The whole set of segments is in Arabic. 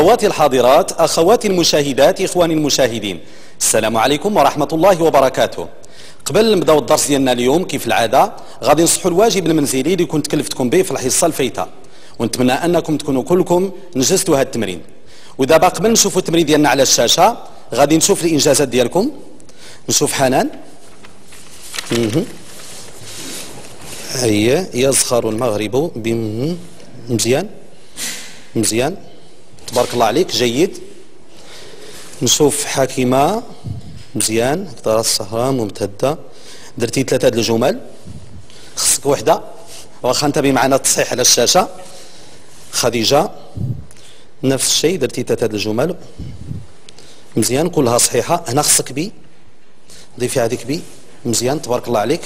أخواتي الحاضرات أخواتي المشاهدات إخواني المشاهدين. السلام عليكم ورحمة الله وبركاته. قبل نبداو الدرس ديالنا اليوم كيف العادة؟ غادي نصحوا الواجب المنزلي اللي كنت كلفتكم به في الحصة الفايتة. ونتمنى أنكم تكونوا كلكم نجزتوا هذا التمرين. ودابا قبل نشوفوا التمرين ديالنا على الشاشة غادي نشوف الإنجازات ديالكم. نشوف حنان. هيا يزخر المغرب. بم مزيان. مزيان. تبارك الله عليك جيد. نشوف حكيمة مزيان اقدار الصحراء ممتدة. درتي ثلاثة د الجمل. خصك وحدة. واخا انتبه معنا التصحيح على الشاشة. خديجة نفس الشيء درتي ثلاثة د الجمل. مزيان كلها صحيحة. هنا خصك بي. ضيفي هذيك بي. مزيان تبارك الله عليك.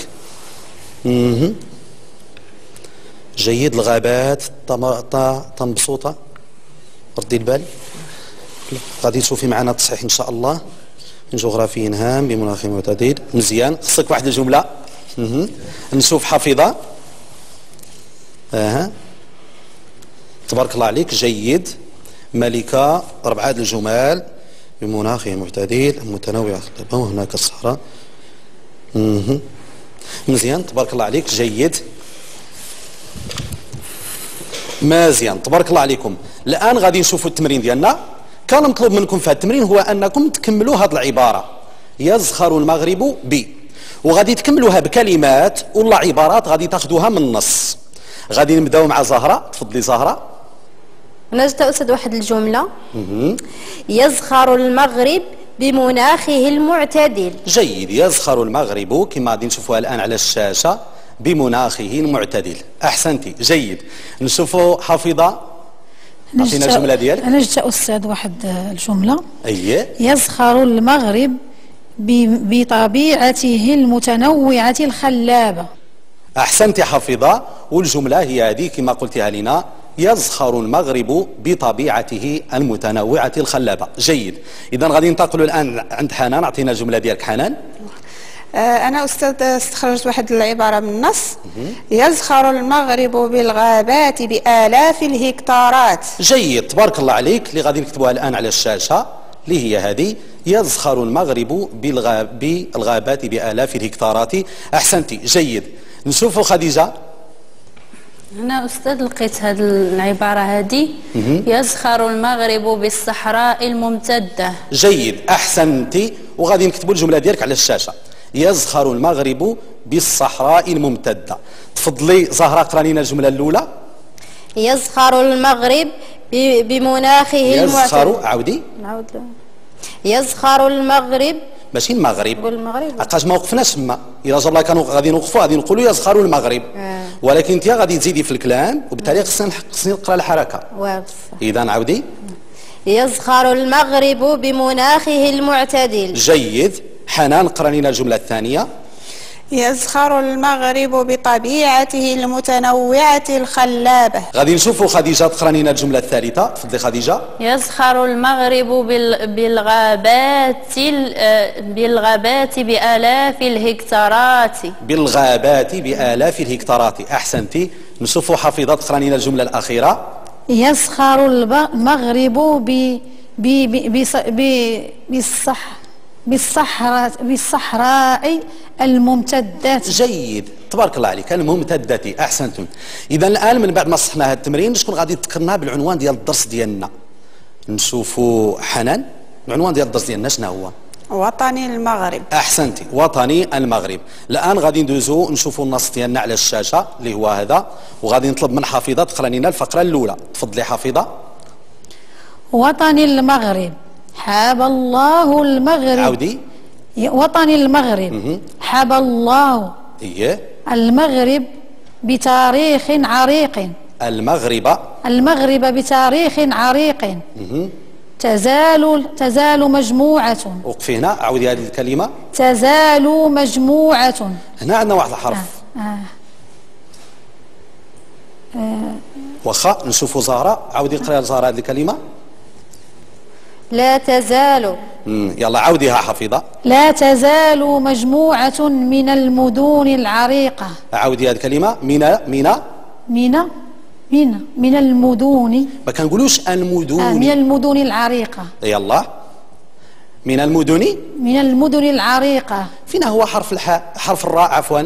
جيد الغابات تنبسوطه ردي البال. غادي تشوفي معنا التصحيح إن شاء الله. من جغرافي هام بمناخ معتدل. مزيان. خصك واحد الجملة. نشوف حافظة. أها. تبارك الله عليك. جيد. ملكه اربعه الجمال. بمناخ معتدل. متنوع. وهناك الصحراء مزيان. تبارك الله عليك. جيد. مزيان تبارك الله عليكم. الآن غادي نشوفوا التمرين ديالنا. كان مطلوب منكم في هذا التمرين هو أنكم تكملوا هذه العبارة. يزخر المغرب ب. وغادي تكملوها بكلمات ولا عبارات غادي تاخذوها من النص. غادي نبداو مع زهرة. تفضلي زهرة. أنا جبت أستاذ واحد الجملة. يزخر المغرب بمناخه المعتدل. جيد. يزخر المغرب كما غادي نشوفوها الآن على الشاشة. بمناخه المعتدل. أحسنتي. جيد. نشوفوا حافظه عطينا الجملة ديالك؟ أنا جبت أستاذ واحد الجملة. أييه. يزخر المغرب بطبيعته المتنوعة الخلابة. أحسنتي حافظه والجملة هي هذه كما قلتها لنا يزخر المغرب بطبيعته المتنوعة الخلابة. جيد. اذا غادي ننتقلوا الآن عند حنان. أعطينا الجملة ديالك حنان. أنا أستاذ استخرجت واحد العبارة من النص. يزخر المغرب بالغابات بآلاف الهكتارات. جيد تبارك الله عليك. اللي غادي نكتبوها الآن على الشاشة اللي هي هذه يزخر المغرب بالغاب بالغابات بآلاف الهكتارات. أحسنتي جيد. نشوفوا خديجة. أنا أستاذ لقيت هذه العبارة هذه يزخر المغرب بالصحراء الممتدة. جيد أحسنتي وغادي نكتبوا الجملة ديالك على الشاشة. يزخر المغرب بالصحراء الممتدة. تفضلي زهرة اقرا لنا الجملة الأولى. يزخر المغرب بمناخه يزخر عاودي. نعود يزخر المغرب ماشي المغرب. المغرب. عقاش ما وقفناش تما إلا جا الله كانوا غادي نوقفوا غادي نقولوا يزخر المغرب. آه. ولكن انت غادي تزيدي في الكلام وبالتالي خصني خصني نقرأ الحركة. إذا عاودي. يزخر المغرب بمناخه المعتدل. جيد. حنان قرا لنا الجملة الثانية. يزخر المغرب بطبيعته المتنوعة الخلابة. غادي نشوفوا خديجة تقرا لنا الجملة الثالثة. تفضلي خديجة. يزخر المغرب بالغابات بالغابات بآلاف الهكتارات. بالغابات بآلاف الهكتارات. أحسنتي. نشوفوا حفيظة تقرا لنا الجملة الأخيرة. يزخر المغرب ب بالصح بالصحراء بالصحراء الممتدات جيد. تبارك الله عليك الممتدة أحسنتم. إذا الآن من بعد ما صحنا هذا التمرين شكون غادي تذكرنا بالعنوان ديال الدرس ديالنا؟ نشوفوا حنان. العنوان ديال الدرس ديالنا شنو هو؟ وطني المغرب. أحسنتي وطني المغرب. الآن غادي ندوزو نشوفوا النص ديالنا على الشاشة اللي هو هذا. وغادي نطلب من حافظه تقرأ لنا الفقرة الأولى. تفضلي حافظه وطني المغرب. حاب الله المغرب. عودي. وطن المغرب. حاب الله إيه. المغرب بتاريخ عريق. المغرب. المغرب بتاريخ عريق. تزال تزال مجموعة. وقفي هنا عودي هذه الكلمة. تزال مجموعة. هنا عندنا واحد الحرف. آه. آه. آه. واخا نشوفوا زهرة. عودي قرأ زهرة هذه الكلمة. لا تزال. يلا عوديها حفيظة. لا تزال مجموعة من المدن العريقة. عودي هذه الكلمة من من من من من المدن. ما كنقولوش آه من المدن المدن العريقة. يلا. من المدن. من المدن العريقة. فين هو حرف الحاء حرف الراء عفوا.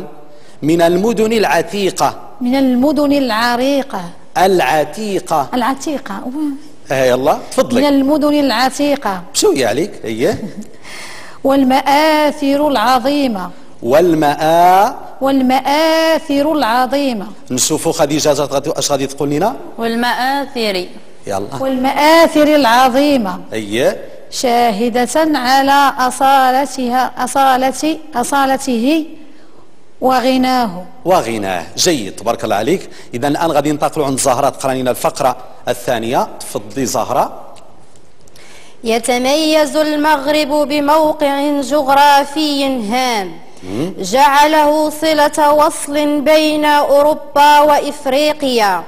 من المدن العتيقة. من المدن العريقة. العتيقة. العتيقة. آه يلا من تفضلي المدن العتيقة. بشوية عليك هي؟ والمآثر العظيمة. والماء والمآثر العظيمة. نشوفوا خديجة اش غادي تقول لنا والمآثر. يلا. والمآثر العظيمة. هي؟ شاهدة على أصالتها أصالة أصالته وغناه. وغناه. جيد. تبارك الله عليك. اذا الآن غادي ننتقلوا عند زهرة تقرا لنا الفقرة الثانية. تفضلي زهرة. يتميز المغرب بموقع جغرافي هام. جعله صلة وصل بين أوروبا وإفريقيا.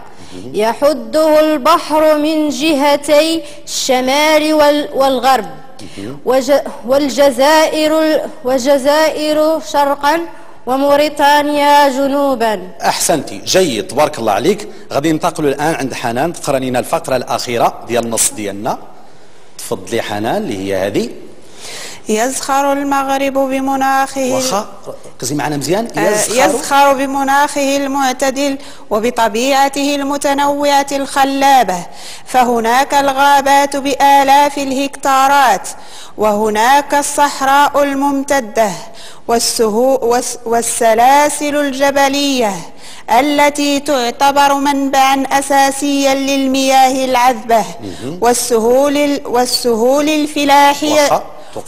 يحده البحر من جهتي الشمال وال- والغرب. والجزائر والجزائر شرقا وموريتانيا جنوبا. احسنتي جيد. تبارك الله عليك. غادي ننتقلوا الآن عند حنان. تقرأ لنا الفقرة الأخيرة ديال النص ديالنا. تفضلي حنان اللي هي هذه. يزخر المغرب بمناخه واخا ركزي معنا مزيان. آه، يزخر يزخر بمناخه المعتدل وبطبيعته المتنوعة الخلابة. فهناك الغابات بآلاف الهكتارات وهناك الصحراء الممتدة والسهو والس- والسلاسل الجبلية التي تعتبر منبعا أساسيا للمياه العذبة. والسهول ال- والسهول الفلاحية.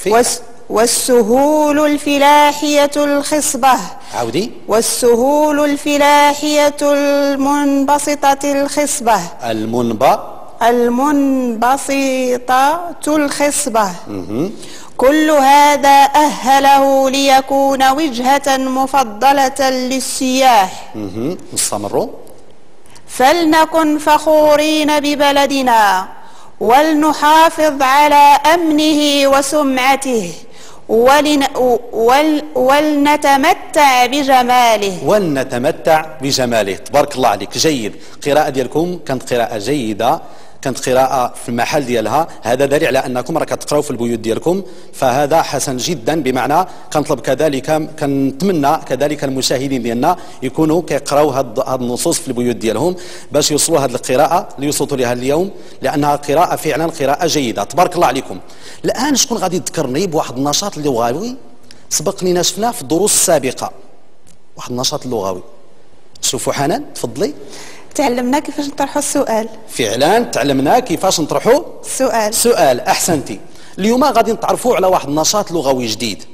والس- والسهول الفلاحية الخصبة. عاودي والسهول الفلاحية المنبسطة الخصبة. المنبا المنبسطة الخصبة. كل هذا أهله ليكون وجهة مفضلة للسياح. مهم. نستمروا فلنكن فخورين ببلدنا. ولنحافظ على أمنه وسمعته ولن ول ولنتمتع بجماله. ولنتمتع بجماله. تبارك الله عليك. جيد. قراءة ديالكم كانت قراءة جيدة. كانت قراءة في المحل ديالها. هذا دليل على أنكم راه كتقراو في البيوت ديالكم. فهذا حسن جدا بمعنى كنطلب كذلك كنتمنى كذلك المشاهدين ديالنا يكونوا كيقراو هاد هاد النصوص في البيوت ديالهم باش يوصلوا هذه القراءة اللي وصلتوا لها اليوم لأنها قراءة فعلا قراءة جيدة. تبارك الله عليكم. الآن شكون غادي يذكرني بواحد النشاط لغوي؟ سبق لنا شفناه في الدروس السابقة. واحد النشاط اللغوي شوفوا حنان تفضلي. تعلمنا كيفاش نطرحوا السؤال. فعلا تعلمنا كيفاش نطرحوا السؤال سؤال. أحسنتي. اليوم غادي نتعرفوا على واحد النشاط لغوي جديد.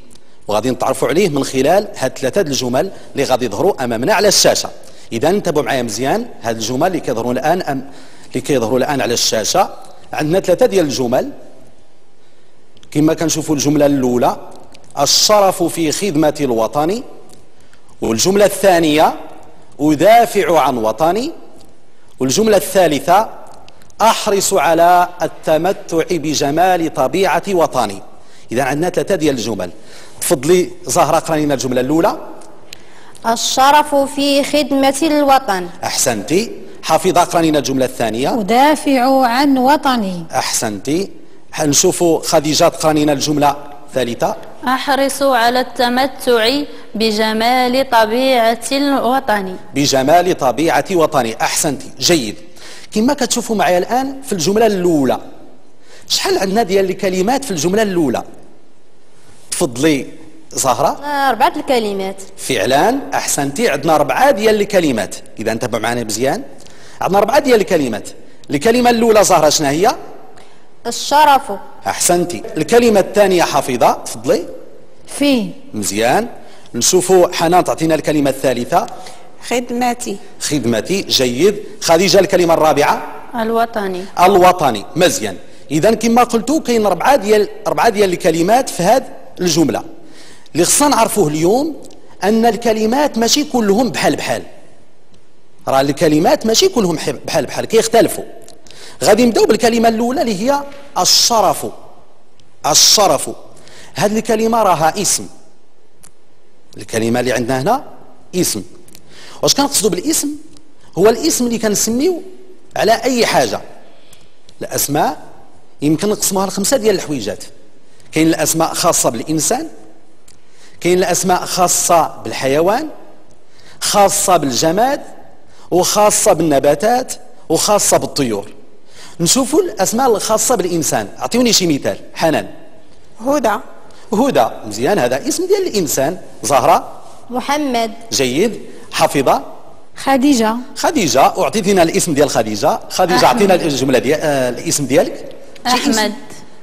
وغادي نتعرفوا عليه من خلال هاد ثلاثة الجمل اللي غادي يظهروا أمامنا على الشاشة. اذا انتبهوا معايا مزيان. هاد الجمل اللي كيظهروا الآن أم اللي كيظهروا الآن على الشاشة. عندنا ثلاثة ديال الجمل. كما كنشوفوا الجملة الأولى. الشرف في خدمة الوطن. والجملة الثانية أدافع عن وطني. والجملة الثالثة أحرص على التمتع بجمال طبيعة وطني. إذا عندنا ثلاثة ديال الجمل. تفضلي زهرة اقرا لنا الجملة الأولى. الشرف في خدمة الوطن. أحسنتي حافظة اقرا لنا الجملة الثانية. أدافع عن وطني. أحسنتي نشوفوا خديجة تقرا لنا الجملة الثالثة. أحرص على التمتع بجمال طبيعة الوطن. بجمال طبيعة وطني أحسنتي جيد. كما كتشوفوا معايا الآن في الجملة الأولى. شحال عندنا ديال الكلمات في الجملة الأولى؟ تفضلي زهرة. أربعة الكلمات. فعلا. أحسنتي. عندنا أربعة ديال الكلمات. إذا انتبه معنا مزيان. عندنا أربعة ديال الكلمات. الكلمة الأولى زهرة شنو هي؟ الشرف. أحسنتي. الكلمة الثانية حافظة. تفضلي. في مزيان. نشوفوا حنان تعطينا الكلمة الثالثة. خدمتي. خدمتي جيد. خديجة الكلمة الرابعة. الوطني. الوطني. مزيان. اذا كما قلتوا كاين أربعة ديال أربعة ديال الكلمات في هذه الجملة. اللي خصنا نعرفوه اليوم أن الكلمات ماشي كلهم بحال بحال. راه الكلمات ماشي كلهم بحال بحال. كيختلفوا. غادي نبداو بالكلمة الأولى اللي هي الشرف. الشرف. هذه الكلمة راها اسم. الكلمة اللي عندنا هنا اسم. واش كنقصدوا بالاسم؟ هو الاسم اللي كنسميو على أي حاجة. الأسماء يمكن نقسموها لخمسة ديال الحويجات. كاين الأسماء خاصة بالإنسان كاين الأسماء خاصة بالحيوان خاصة بالجماد وخاصة بالنباتات وخاصة بالطيور. نشوفوا الأسماء الخاصة بالإنسان. أعطيوني شي مثال. حنان. هدى. هدى. مزيان هذا. اسم ديال الإنسان. زهرة. محمد. جيد. حفظه خديجة. خديجة. اعطيتينا الاسم ديال خديجة. خديجة أعطينا الجملة ديال آه الاسم ديالك؟ أحمد.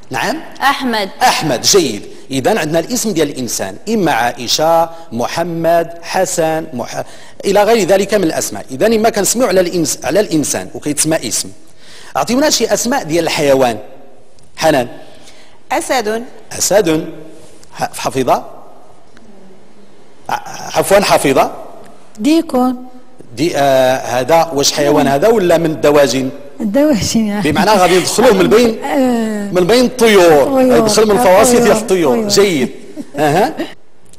نعم. أحمد. أحمد. جيد. إذا عندنا الاسم ديال الإنسان. إما عائشة محمد حسن مح... إلى غير ذلك من الأسماء. إذا اما كنسميو على الإنس... على الإنسان وكيتسمى اسم. أعطيونا شي أسماء ديال الحيوان. حنان. أسد. أسد. ح- حفيظة؟ ع- عفوا حفيظة؟ ديكون. دي آه هذا واش حيوان هذا ولا من الدواجن؟ الدواجن. يعني بمعنى غادي ندخلوه من بين آه، من بين الطيور. طيور. يدخل من الفواصل ديال طيور. الطيور. طيور. جيد. أها.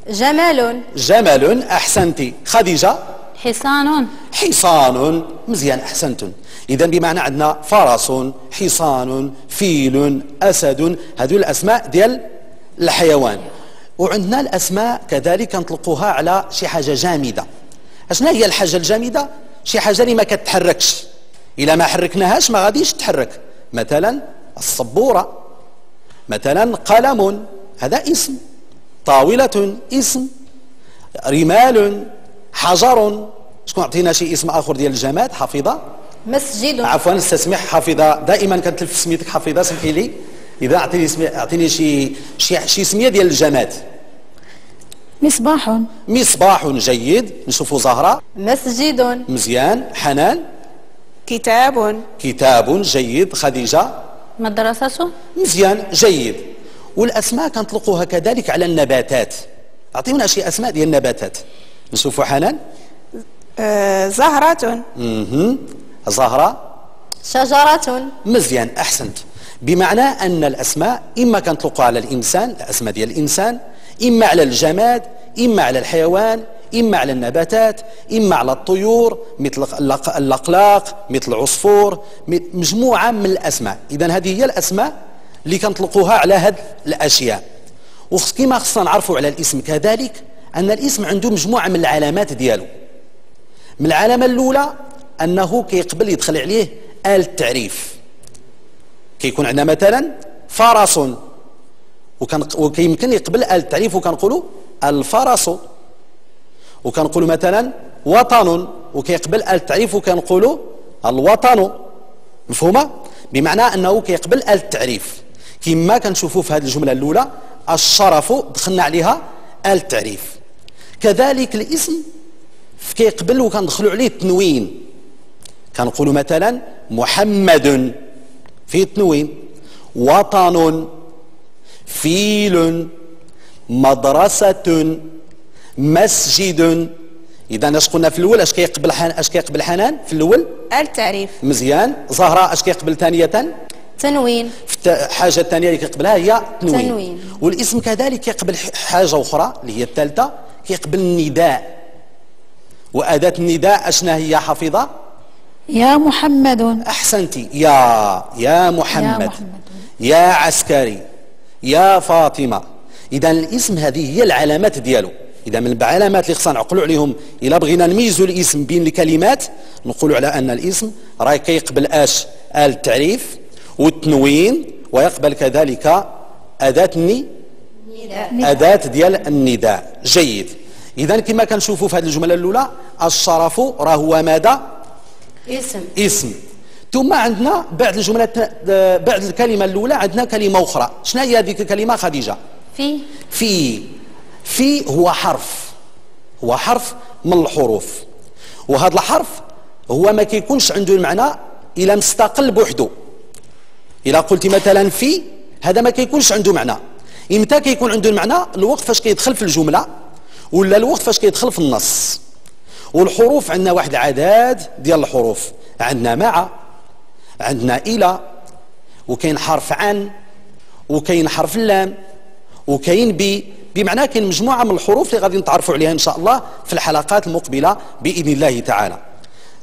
جمال. جمل أحسنتي. خديجة؟ حصان. حصان. مزيان احسنتم اذا بمعنى عندنا فرس حصان فيل أسد. هذو الأسماء ديال الحيوان وعندنا الأسماء كذلك نطلقوها على شي حاجة جامدة. أشنا هي الحاجة الجامدة؟ شي حاجة اللي ما كتحركش. إلا ما حركناهاش ما غاديش تحرك. مثلا السبوره مثلا قلم. هذا اسم. طاولة. اسم. رمال. حجر. شكون عطينا شي اسم آخر ديال الجماد؟ حفيظة. مسجد. عفوا استسمح حفيظة. دائما كنتلف سميتك حفيظة سمحي لي. إذا أعطيني اسمي أعطيني شي شي شي سميه ديال الجماد. مصباح. مصباح جيد نشوفوا زهرة. مسجد. مزيان. حنان. كتاب. كتاب جيد. خديجة. مدرسة. مزيان. جيد. والأسماء كنطلقوها كذلك على النباتات. أعطيونا شي أسماء ديال النباتات. نشوفوا حنان. آه، زهرة. مهم. زهرة. شجرة. مزيان. أحسنت. بمعنى أن الأسماء إما كنطلقوا على الإنسان الأسماء ديال الإنسان إما على الجماد إما على الحيوان إما على النباتات إما على الطيور مثل اللق- الأقلاق مثل العصفور م- مجموعة من الأسماء. اذا هذه هي الأسماء اللي كنطلقوها على هذه الأشياء. وكما خصنا نعرفوا على الاسم كذلك أن الاسم عنده مجموعة من العلامات ديالو. من العلامة الأولى أنه كيقبل يدخل عليه آل التعريف. كيكون عندنا مثلا فرس. وكان وكيمكن يقبل التعريف وكنقولوا الفرس. وكنقولوا مثلا وطن. وكيقبل التعريف وكنقولوا الوطن. مفهومة؟ بمعنى أنه كيقبل التعريف. كما كنشوفوا في هذه الجملة الأولى الشرف دخلنا عليها التعريف. كذلك الاسم كيقبل وكندخلوا عليه التنوين. كنقولوا مثلا محمد. في التنوين وطن فيل مدرسة مسجد. إذا أش قلنا في الأول أش كيقبل حن... أش كيقبل حنان؟ في الأول؟ التعريف. مزيان. زهرة أش كيقبل ثانية؟ تنوين. حاجة الثانية اللي كيقبلها هي تنوين. تنوين. والاسم كذلك كيقبل ح- حاجة أخرى اللي هي الثالثة كيقبل النداء. وأداة النداء أشنا هي حافظة؟ يا محمد. أحسنتي يا يا محمد. يا محمد. يا عسكري. يا فاطمة. إذا الاسم هذه هي العلامات ديالو. إذا من العلامات اللي خصنا نعقلوا عليهم إلا بغينا نميزوا الاسم بين الكلمات نقولوا على أن الاسم راه كيقبل أش آل التعريف والتنوين ويقبل كذلك أداة الني أداة ديال النداء. جيد. إذا كما كنشوفوا في هذه الجملة الأولى الشرف راه هو ماذا؟ اسم. اسم. ثم عندنا بعد الجملة بعد الكلمة الأولى عندنا كلمة أخرى. شنو هي هذيك الكلمة خديجة؟ في. في. في هو حرف. هو حرف من الحروف. وهذا الحرف هو ما كيكونش عنده المعنى إلا مستقل بوحده إلا قلت مثلا في هذا ما كيكونش عنده معنى. إمتى كيكون عنده المعنى؟ الوقت فاش كيدخل في الجملة ولا الوقت فاش كيدخل في النص. والحروف عندنا واحد العدد ديال الحروف. عندنا مع عندنا إلى وكاين حرف عن وكاين حرف اللام وكاين بي بمعنى كاين مجموعة من الحروف اللي غادي نتعرفوا عليها إن شاء الله في الحلقات المقبلة بإذن الله تعالى.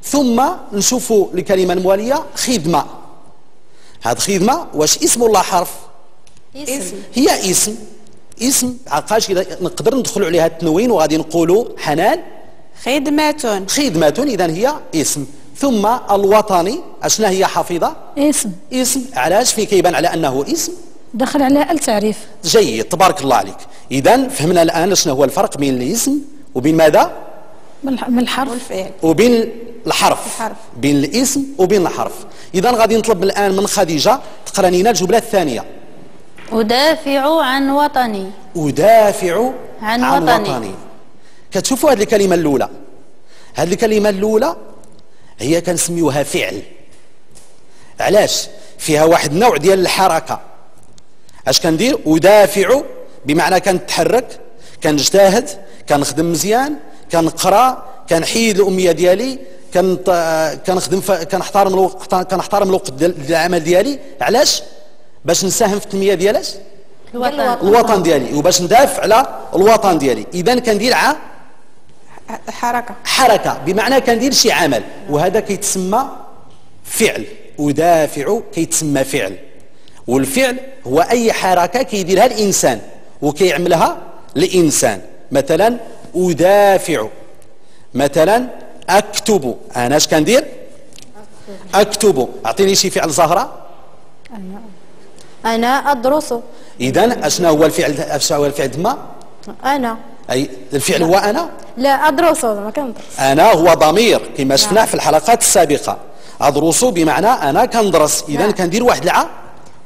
ثم نشوفوا الكلمة الموالية خدمة. هاد خدمة واش اسم ولا حرف؟ اسم. هي اسم. اسم عقاش نقدر ندخلوا عليها التنوين وغادي نقولوا حنان خدمة. خدمة إذا هي اسم. ثم الوطني أشنا هي حافظة اسم. اسم. علاش؟ في كيبان على أنه اسم. دخل عليها التعريف. جيد تبارك الله عليك. إذا فهمنا الآن شنو هو الفرق بين الاسم وبين ماذا؟ من الح- من الحرف. والفعل. وبين الحرف. الحرف. بين الاسم وبين الحرف. إذا غادي نطلب الآن من خديجة تقرا لنا الجملة الثانية. أدافع عن وطني. أدافع عن عن وطني. وطني. كتشوفوا هذه الكلمة الأولى. هذه الكلمة الأولى هي كنسميوها فعل. علاش؟ فيها واحد النوع ديال الحركة. أش كندير؟ أدافع بمعنى كنتحرك كنجتهد كنخدم مزيان كنقرأ كنحيد الأمية ديالي كنط... كنخدم ف... كنحترم الوقت كنحترم الوقت ديال العمل ديالي. علاش؟ باش نساهم في التنمية ديال الوطن. الوطن ديالي. وباش ندافع على الوطن ديالي. اذا كندير حركة. حركة. بمعنى كندير شي عمل وهذا كيتسمى فعل. ادافع كيتسمى فعل. والفعل هو أي حركة كيديرها الإنسان وكيعملها الإنسان. مثلا أدافع. مثلا أكتب. أنا اش كندير؟ أكتب. أعطيني شي فعل زهره أنا. أدرس. اذا اشنا هو الفعل؟ اشنا هو الفعل؟ تما أنا. أي الفعل هو أنا؟ لا أدرس ما كندرس أنا هو ضمير كما شفنا في الحلقات السابقة. أدرس بمعنى أنا كندرس اذا نعم. كندير واحد الع...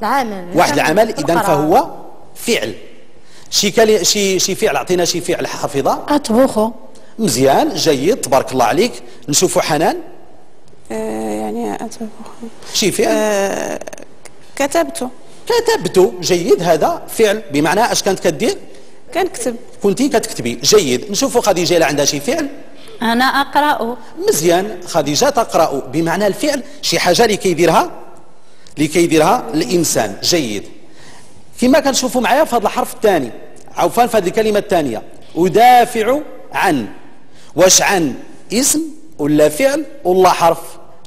العمل. واحد العمل اذا القراءة. فهو فعل. شي كلي... شي شي فعل أعطينا شي فعل حافظة. أطبخ مزيان جيد تبارك الله عليك. نشوفوا حنان. آه يعني أطبخ. شي فعل؟ آه كتبت كتبت جيد هذا. فعل. بمعنى أش كانت كدير؟ كنكتب. كنتي كتكتبي جيد. نشوفوا خديجة إلا عندها شي فعل. أنا أقرأ. مزيان. خديجة تقرأ بمعنى الفعل. شي حاجة اللي كيديرها؟ اللي كيديرها الإنسان. جيد. كما كنشوفوا معايا في هذا الحرف الثاني. عوفان في هذه الكلمة الثانية. أدافع عن. واش عن؟ اسم ولا فعل ولا حرف؟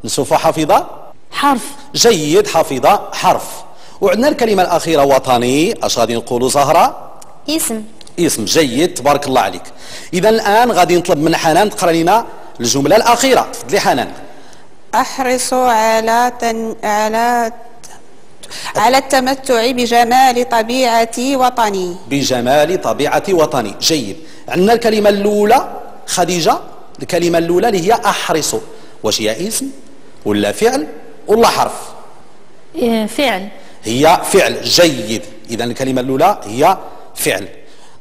نشوفوا حافظة. حرف. جيد. حافظة. حرف. وعندنا الكلمة الأخيرة وطني. أش غادي نقولوا زهرة؟ اسم. اسم جيد تبارك الله عليك. إذا الآن غادي نطلب من حنان تقرأ لنا الجملة الأخيرة. تفضلي حنان. أحرص على تن... على على التمتع بجمال طبيعة وطني. بجمال طبيعة وطني. جيد. عندنا الكلمة الأولى خديجة. الكلمة الأولى اللي هي أحرص. واش هي؟ اسم ولا فعل ولا حرف؟ إيه، فعل. هي فعل. جيد. إذا الكلمة الأولى هي فعل.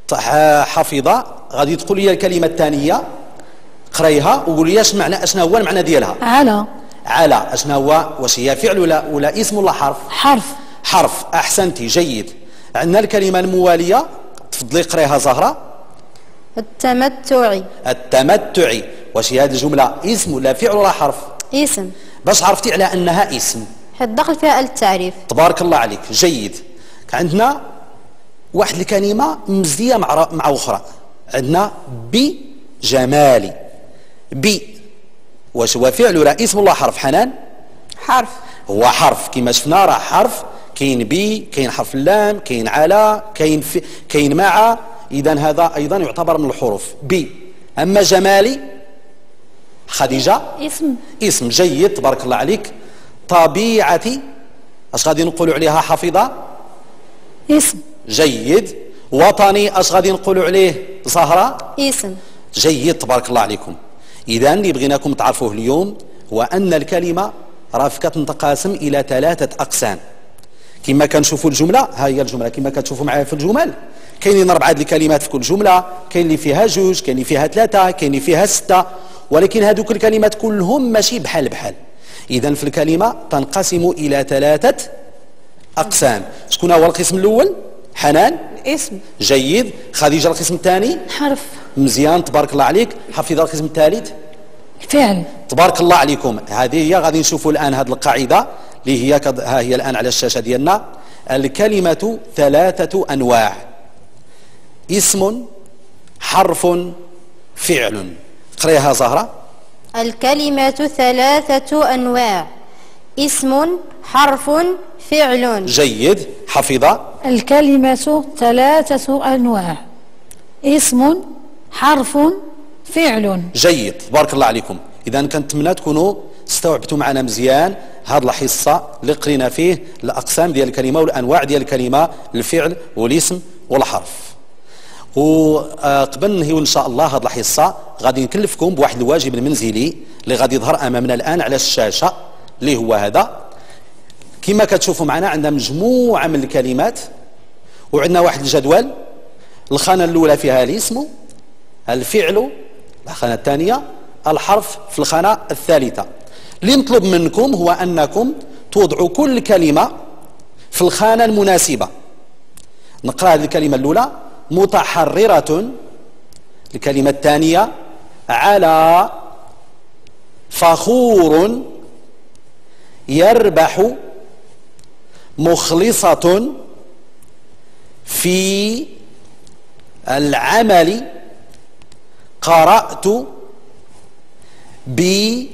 ط- ح- حافظة. غادي تقول لي الكلمة الثانية. قريها وقول لي اش معنى اشنا هو المعنى ديالها؟ على على اشنا هو؟ واش هي فعل ولا ولا اسم ولا حرف؟ حرف. حرف. احسنتي جيد. عندنا الكلمة الموالية. تفضلي قريها زهرة. التمتع. التمتع. واش هي هذه الجملة؟ اسم ولا فعل ولا حرف؟ اسم. باش عرفتي على أنها اسم. حيت دخل فيها التعريف. تبارك الله عليك. جيد. عندنا واحد الكلمة مزية مع مع أخرى. عندنا بجمال. بي واش هو فعل ولا اسم؟ ولا حرف. حنان؟ حرف. هو حرف. كما شفنا راه حرف. كاين بي كاين حرف اللام كاين على كاين في كاين مع. اذا هذا أيضا يعتبر من الحروف. بي أما جمالي خديجة؟ اسم. اسم جيد. تبارك الله عليك. طبيعتي اش غادي نقولوا عليها حافظة؟ اسم. جيد. وطني اش غادي نقولوا عليه؟ زهرة. اسم جيد تبارك الله عليكم. اذا اللي بغيناكم تعرفوه اليوم هو أن الكلمة راه كتنقسم إلى ثلاثة أقسام. كما كنشوفوا الجملة ها هي الجملة كما كتشوفوا معايا في الجمل. كاينين أربعة الكلمات في كل جملة كاين اللي فيها جوج كاين اللي فيها ثلاثة كاين اللي فيها ستة. ولكن هذوك الكلمات كلهم ماشي بحال بحال. اذا في الكلمة تنقسم إلى ثلاثة أقسام. شكون هو القسم الأول؟ حنان اسم. جيد. خديجة القسم الثاني. حرف. مزيان تبارك الله عليك. حفظ القسم الثالث. فعل. تبارك الله عليكم. هذه هي غادي نشوفوا الآن هذه القاعدة اللي هي كد... ها هي الآن على الشاشة ديالنا. الكلمة ثلاثة أنواع. اسم حرف فعل. قريها زهرة. الكلمة ثلاثة أنواع. اسم حرف فعل. جيد. حفظ. الكلمة ثلاثة أنواع. اسم حرف فعل. جيد. بارك الله عليكم. اذا كنتمنى تكونوا استوعبتوا معنا مزيان هذه الحصة اللي قرينا فيه الأقسام ديال الكلمة والأنواع ديال الكلمة الفعل والاسم والحرف. وقبل ننهيو إن شاء الله هذه الحصة غادي نكلفكم بواحد الواجب المنزلي اللي غادي يظهر أمامنا الآن على الشاشة. اللي هو هذا؟ كما كتشوفوا معنا عندنا مجموعة من الكلمات وعندنا واحد الجدول. الخانة الأولى فيها الاسم الفعل الخانة الثانية الحرف في الخانة الثالثة. اللي نطلب منكم هو أنكم توضعوا كل كلمة في الخانة المناسبة. نقرأ هذه الكلمة الأولى. متحررة. الكلمة الثانية على فخور. يربح مخلصة في العمل قرأت ببلدي.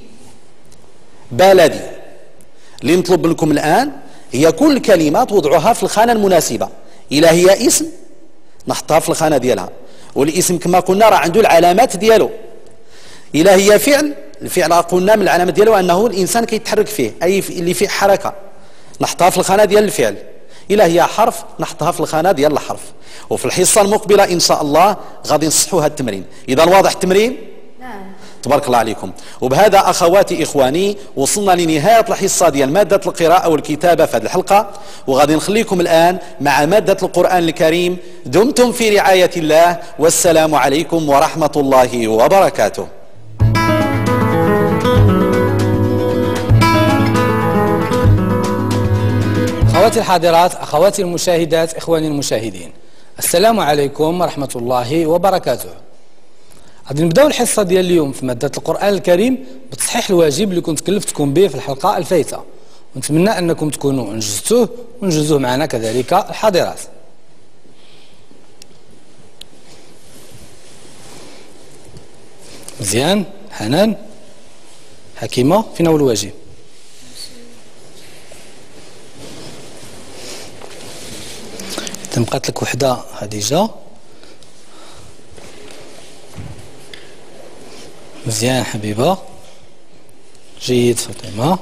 اللي نطلب منكم الآن هي كل كلمة توضعوها في الخانة المناسبة. إلا هي اسم نحطها في الخانة ديالها. والاسم كما قلنا راه عنده العلامات ديالو. إلا هي فعل الفعل قلنا من العلامات ديالو أنه الإنسان كيتحرك فيه أي اللي فيه حركة. نحطها في الخانة ديال الفعل. إلا هي حرف نحطها في الخانة ديال الحرف. وفي الحصة المقبلة إن شاء الله غادي نصحوا هذا التمرين. إذا واضح التمرين؟ نعم. تبارك الله عليكم. وبهذا أخواتي إخواني وصلنا لنهاية الحصة ديال مادة القراءة والكتابة في هذه الحلقة. وغادي نخليكم الآن مع مادة القرآن الكريم دمتم في رعاية الله والسلام عليكم ورحمة الله وبركاته. أخواتي الحاضرات أخواتي المشاهدات إخواني المشاهدين السلام عليكم ورحمة الله وبركاته. غادي نبداو الحصة ديال اليوم في مادة القرآن الكريم بتصحيح الواجب اللي كنت كلفتكم به في الحلقة الفايتة. ونتمنى أنكم تكونوا أنجزتوه ونجزوه معنا كذلك الحاضرات. مزيان؟ حنان؟ حكيمة؟ فين هو الواجب تنبقات لك وحدة خديجة. مزيان حبيبة. جيد فاطمة.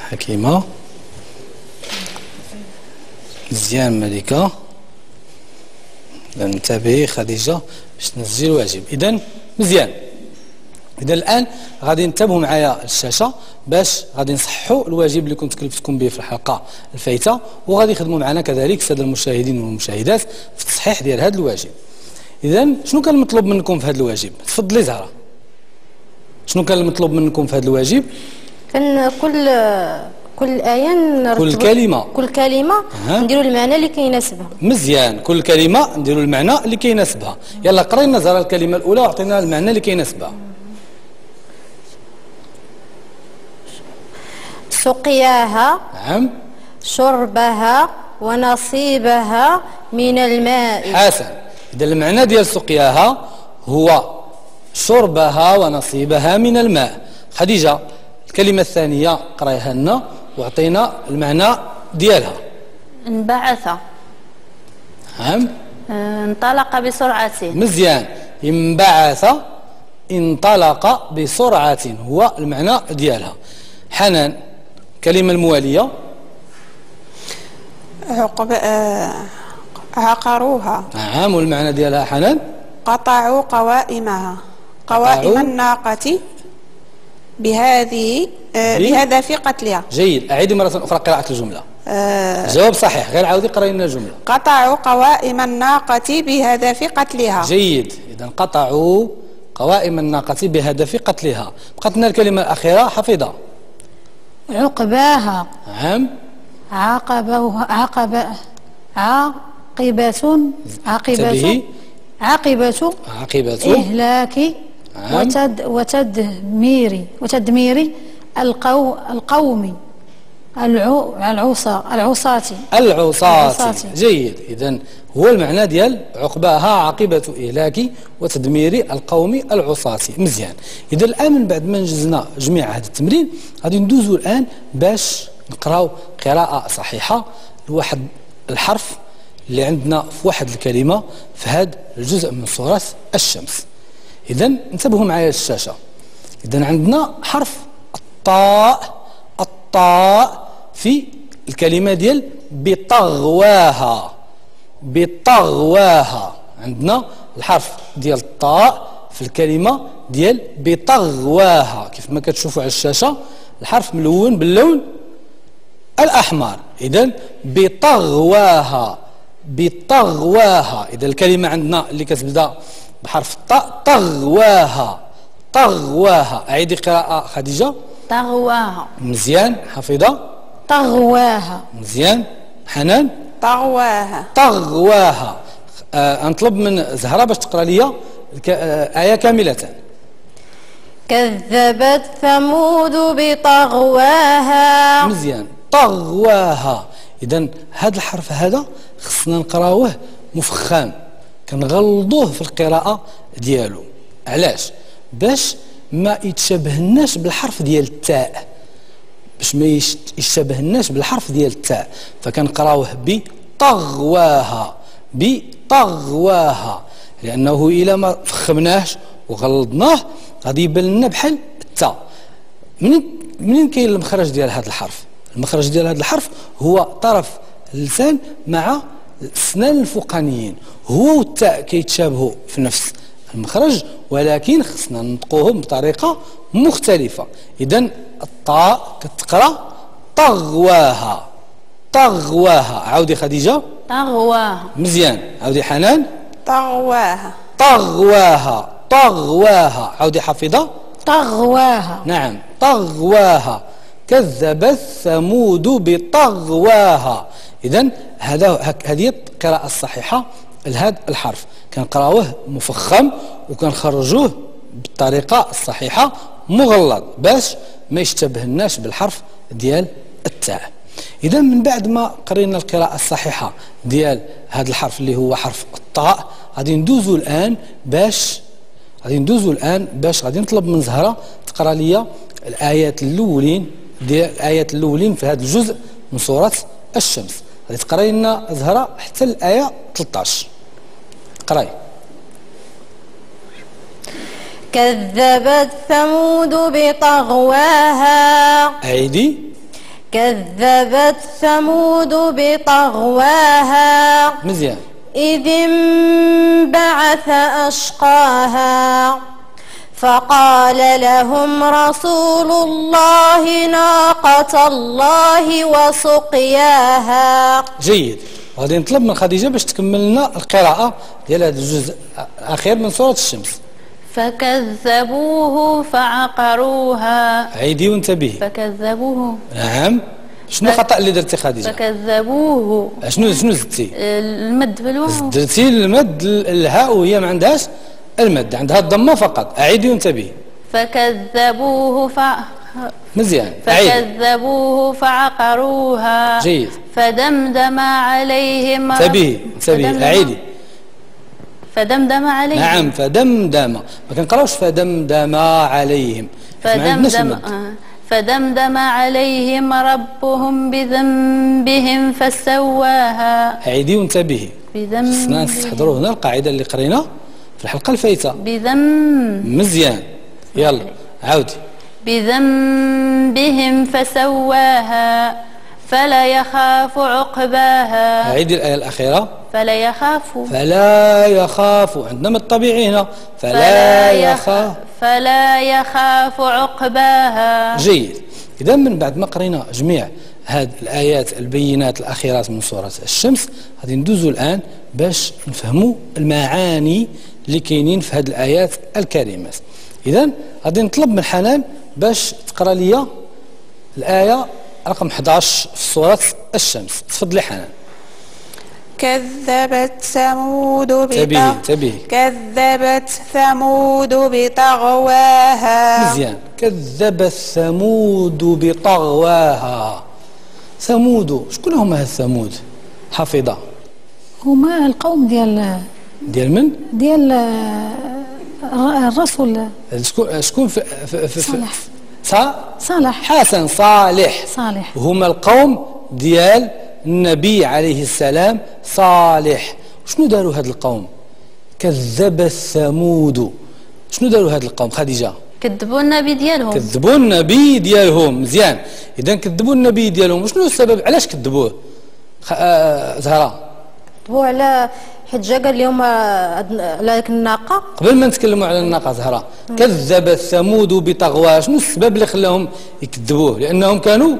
حكيمة. مزيان ملكة. انتبهي خديجة. باش تنزلي الواجب إذا مزيان. إذا الآن غادي انتبهوا معايا الشاشة باش غادي نصححوا الواجب اللي كنت كلفتكم به في الحلقة الفايتة وغادي يخدموا معنا كذلك السادة المشاهدين والمشاهدات في التصحيح ديال هذا الواجب. إذا شنو كان المطلوب منكم في هذا الواجب؟ تفضلي زهرة. شنو كان المطلوب منكم في هذا الواجب؟ كان كل كل آية نرتبوا- كل كلمة. كل كلمة أها. نديروا المعنى اللي كيناسبها. مزيان. كل كلمة نديروا المعنى اللي كيناسبها. يلا قري لنا زهرة الكلمة الأولى واعطينا المعنى اللي كيناسبها. سقياها نعم. شربها ونصيبها من الماء. حسن. إذا المعنى ديال سقياها هو شربها ونصيبها من الماء. خديجة الكلمة الثانية قرايها لنا وأعطينا المعنى ديالها. انبعث. نعم. انطلق بسرعة. مزيان. انبعث انطلق بسرعة. هو المعنى ديالها. حنان كلمة الموالية. عقب آه، عقروها. نعم والمعنى ديالها حنان. قطعوا قوائمها. قطعوا. قوائم الناقة بهذه آه، بهدف قتلها. جيد. أعيد مرة أخرى قراءة الجملة. آه، الجواب صحيح. غير عاودي قرأي لنا الجملة. قطعوا قوائم الناقة بهدف قتلها. جيد. إذا قطعوا قوائم الناقة بهدف قتلها. بقت لنا الكلمة الأخيرة. حفظها عقباها. نعم عاقبه عاقب عاقبة عاقبة. عاقبة عاقبة إهلاك. وتد وتدمير وتدمير القو القوم. العو العوصة العوصاتي. العصاة. جيد. إذا هو المعنى ديال عقباها عاقبة إهلاك وتدمير القوم العصاة مزيان. إذا الآن من بعد ما نجزنا جميع هذا التمرين غادي ندوزو الآن باش نقراو قراءة صحيحة لواحد الحرف اللي عندنا في واحد الكلمة في هذا الجزء من سورة الشمس. إذا انتبهوا معايا للشاشة إذا عندنا حرف الطاء. الطاء في الكلمة ديال بطغواها. بطغواها. عندنا الحرف ديال الطاء في الكلمة ديال بطغواها. كيف ما كتشوفوا على الشاشة الحرف ملون باللون الأحمر. إذا بطغواها. بطغواها. إذا الكلمة عندنا اللي كتبدأ بحرف الطاء طغواها. طغواها. أعيدي قراءة خديجة. طغواها. مزيان حفيظة طغواها مزيان؟ حنان؟ طغواها طغواها آه نطلب من زهرة باش تقرأ لي آه آية كاملة. كذبت ثمود بطغواها. مزيان. طغواها اذا هذا الحرف هذا خصنا نقراوه مفخم. كنغلظوه في القراءة ديالو. علاش؟ باش ما يتشابهناش بالحرف ديال التاء. باش ما يشتبهناش بالحرف ديال التاء فكنقراوه بطغواها بطغواها لأنه إلى ما فخمناهش وغلظناه غادي يبان لنا بحال التاء. منين منين كاين المخرج ديال هذا الحرف؟ المخرج ديال هذا الحرف هو طرف اللسان مع الأسنان الفوقانيين. هو والتاء كيتشابهوا في نفس المخرج ولكن خصنا ننطقوهم بطريقة مختلفة. اذا الطاء كتقرأ طغواها. طغواها. عاودي خديجة. طغواها. مزيان. عاودي حنان. طغواها. طغواها. طغواها. عاودي حفيظة. طغواها. نعم. طغواها. كذبت ثمود بطغواها. اذا هذا هك- هذه القراءة الصحيحة لهذا الحرف. كنقراوه مفخم وكنخرجوه بالطريقة الصحيحة مغلظ باش ما يشتبهناش بالحرف ديال التاء. إذا من بعد ما قرينا القراءة الصحيحة ديال هذا الحرف اللي هو حرف الطاء غادي ندوزو الآن باش غادي ندوزو الآن باش غادي نطلب من زهرة تقرأ لي الآيات الأولين ديال الآيات الأولين في هذا الجزء من سورة الشمس. غادي تقرأي لنا زهرة حتى الآية 13 قراي. كذبت ثمود بطغواها. عيدي كذبت ثمود بطغواها. مزيان. إذ انبعث أشقاها. فقال لهم رسول الله ناقة الله وسقياها. جيد. غادي نطلب من خديجة باش تكمل لنا القراءة ديال هذا الجزء الأخير من سورة الشمس. فكذبوه فعقروها. عيدي وانتبهي فكذبوه. نعم. شنو الخطأ اللي درتي خديجة؟ فكذبوه. شنو شنو زدتي؟ المد في الواو درتي المد الهاء وهي ما عندهاش المد عندها الضمة فقط. اعيدي وانتبهي فكذبوه ف... مزيان. فكذبوه فعقروها. جيد. فدمدم عليهم انتبهي انتبهي. فدمدم- أعيدي. فدمدم عليهم. نعم فدمدم. ما كنقراوش فدمدم عليهم. فدمدم آه. فدمدم عليهم ربهم بذنبهم فسواها. عيدي وانتبهي. خصنا بذنب نستحضروا هنا القاعدة اللي قرينا في الحلقة الفايتة. بذنب. مزيان. يلا عاودي. بذنبهم فسواها فلا يخاف عقباها. عيدي الآية الأخيرة. فلا يخاف. فلا يخاف. عندنا الطبيعي هنا فلا يخاف. فلا يخاف عقباها. جيد. إذا من بعد ما قرينا جميع هذه الآيات البينات الأخيرات من سورة الشمس غادي ندوزو الآن باش نفهموا المعاني اللي كاينين في هذه الآيات الكريمات إذا غادي نطلب من حنان باش تقرأ لي الآية رقم 11 في سورة الشمس. تفضلي حنان. كذبت ثمود. انتبهي كذبت ثمود بطغواها. مزيان كذب ثمود بطغواها. ثمود شكون هما هاد ثمود حافظه هما القوم ديال ديال من؟ ديال آه، الرسول. شكون شكون في في في صالح. صا صالح. حسن صالح. صالح. هما القوم ديال النبي عليه السلام صالح. شنو داروا هاد القوم؟ كذب الثمود. شنو داروا هاد القوم؟ خديجة. كذبوا النبي ديالهم. كذبوا النبي ديالهم. مزيان. اذا كذبوا النبي ديالهم. شنو السبب؟ علاش كذبوه؟ خ... آه زهره هو على حيت جا قال لهم آه، على ديك الناقة. قبل ما نتكلموا على الناقة زهره كذب الثمود بطغواه شنو السبب اللي خلاهم يكذبوه؟ لأنهم كانوا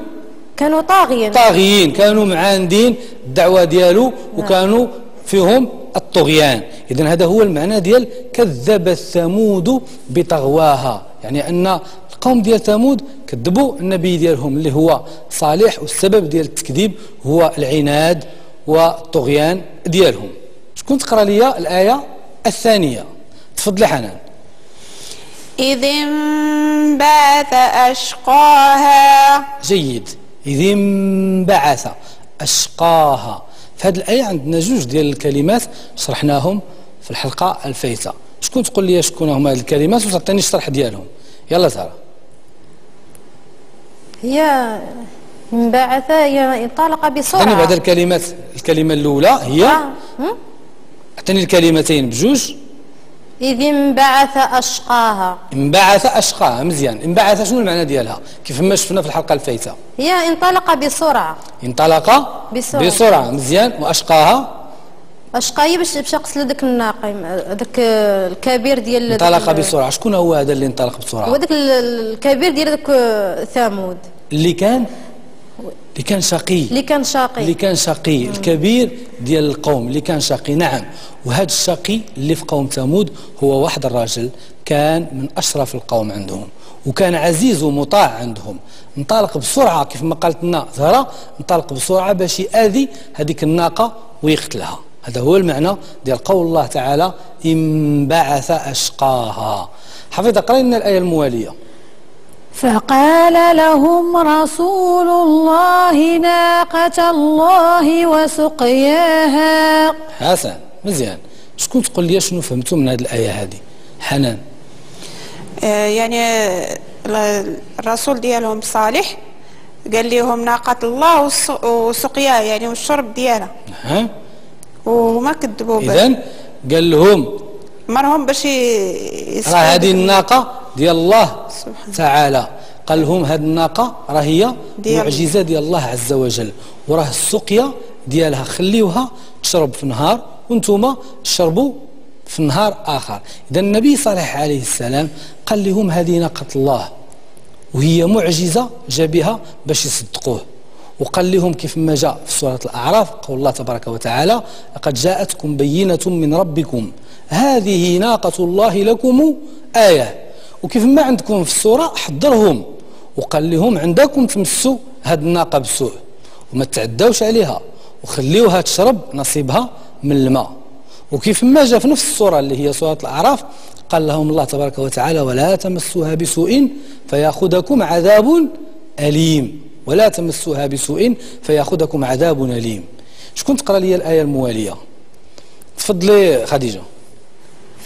كانوا طاغيين طاغيين كانوا معاندين الدعوة ديالو وكانوا فيهم الطغيان. اذا هذا هو المعنى ديال كذب الثمود بطغواها. يعني أن القوم ديال ثمود كذبوا النبي ديالهم اللي هو صالح والسبب ديال التكذيب هو العناد والطغيان ديالهم. شكون تقرأ لي الآية الثانية؟ تفضلي حنان. إذ انبعث أشقاها. جيد. إذ انبعث أشقاها. في هذه الآية عندنا جوج ديال الكلمات شرحناهم في الحلقة الفايتة. شكون تقول لي شكون هما هذه الكلمات وتعطيني الشرح ديالهم؟ يلا سارة هي انبعث هي انطلق بسرعة. اعطيني بعد الكلمات الكلمة الأولى هي آه. هم؟ أعطيني الكلمتين بجوج. إذ انبعث أشقاها. انبعث أشقاها مزيان. انبعث شنو المعنى ديالها؟ كيف ما شفنا في الحلقة الفايتة. هي انطلق بسرعة. انطلق بسرعة. بسرعة مزيان. وأشقاها؟ أشقى هي باش باش قصد ذاك الناقم ذاك الكبير ديال انطلق بسرعة. شكون هو هذا اللي انطلق بسرعة؟ هو ذاك ال- الكبير ديال ذاك ثمود اللي كان اللي كان شقي. اللي كان شاقي اللي كان شقي الكبير ديال القوم اللي كان شقي. نعم. وهذا الشقي اللي في قوم ثمود هو واحد الراجل كان من أشرف القوم عندهم وكان عزيز ومطاع عندهم. انطلق بسرعة كيف ما قالت لنا زهرة انطلق بسرعة باش يأذي هذيك الناقة ويقتلها. هذا هو المعنى ديال قول الله تعالى انبعث أشقاها. حفظ اقرا لنا الآية الموالية. فقال لهم رسول الله ناقة الله وسقياها. حسن مزيان. شكون تقول لي شنو فهمتوا من هذه الآية هذه حنان. آه، يعني ال- الرسول ديالهم صالح قال لهم ناقة الله وسقياها يعني والشرب ديالها. ها؟ وهما كذبوا به. اذا قال لهم مرهم باش راه هذه. الناقة ديال الله تعالى. قال لهم هذه الناقة راه هي ديال- معجزة ديال الله عز وجل. وراه السقيا ديالها خليوها تشرب في نهار وأنتم تشربوا في نهار آخر. إذا النبي صالح عليه السلام قال لهم هذه ناقة الله وهي معجزة جا بها باش يصدقوه. وقال لهم كيف ما جاء في سورة الأعراف قول الله تبارك وتعالى لقد جاءتكم بينة من ربكم هذه ناقة الله لكم آية. وكيف ما عندكم في السورة حضرهم وقال لهم عندكم تمسوا هاد الناقة بالسوء وما تعداوش عليها وخليوها تشرب نصيبها من الماء. وكيف ما جاء في نفس السورة اللي هي سورة الأعراف قال لهم الله تبارك وتعالى ولا تمسوها بسوء فيأخذكم عذاب أليم. ولا تمسوها بسوء فيأخذكم عذاب أليم. شكون تقرأ لي الآية الموالية؟ تفضلي خديجة.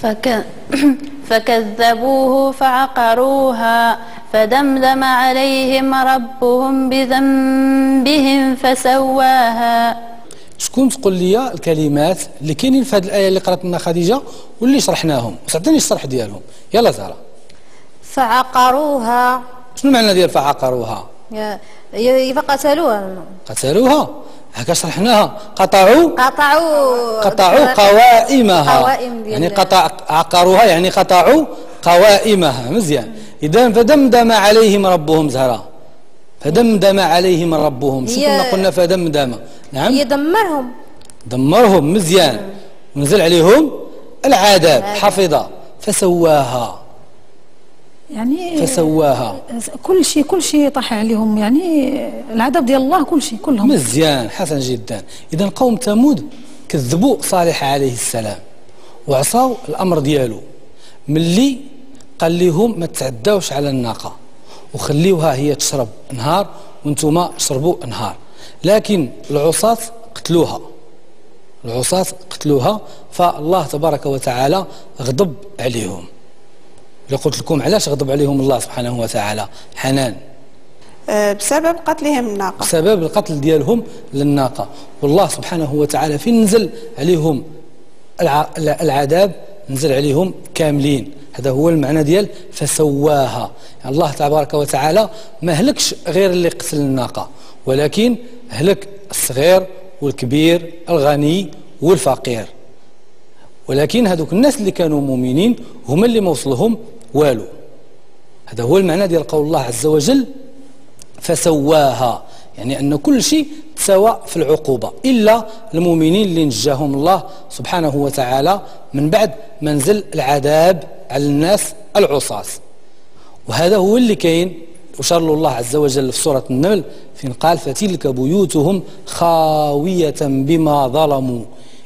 فك... فكذبوه فعقروها فدمدم عليهم ربهم بذنبهم فسواها. شكون تقول لي الكلمات اللي كاينين في هذه الآية اللي قرأت لنا خديجة واللي شرحناهم؟ وسعطيني الشرح ديالهم. يلا زهرة. فعقروها. شنو معنى ديال فعقروها؟ فقتلوها قتلوها؟ هكا شرحناها. قطعوا. قطعوا. قطعوا قوائمها. قوائم يعني قطع عقروها يعني قطعوا قوائمها. مزيان. اذا فدمدم عليهم ربهم زهراء فدمدم عليهم ربهم. شو كنا قلنا فدمدم. نعم. هي دمرهم. مزيان. ونزل عليهم العذاب. حفظ فسواها. يعني فسواها. كل شيء كل شيء طاح عليهم. يعني العذاب ديال الله كل شيء كلهم. مزيان حسن جدا. اذا قوم ثمود كذبوا صالح عليه السلام وعصاو الأمر ديالو. ملي قال لهم ما تعداوش على الناقة وخليوها هي تشرب نهار وأنتم شربوا نهار. لكن العصاة قتلوها. العصاة قتلوها فالله تبارك وتعالى غضب عليهم. إلا قلت لكم علاش غضب عليهم الله سبحانه وتعالى؟ حنان. آه، بسبب قتلهم الناقة. بسبب القتل ديالهم للناقة. والله سبحانه وتعالى فين نزل عليهم الع- العذاب نزل عليهم كاملين. هذا هو المعنى ديال فسواها. يعني الله تبارك وتعالى ما هلكش غير اللي قتل الناقة ولكن هلك الصغير والكبير الغني والفقير. ولكن هذوك الناس اللي كانوا مؤمنين هما اللي ما وصلهم والو. هذا هو المعنى ديال قول الله عز وجل فسواها يعني أن كل شيء تساوى في العقوبة إلا المؤمنين اللي نجاهم الله سبحانه وتعالى من بعد منزل العذاب على الناس العصاة وهذا هو اللي كاين أشار له الله عز وجل في سورة النمل فين قال فتلك بيوتهم خاوية بما ظلموا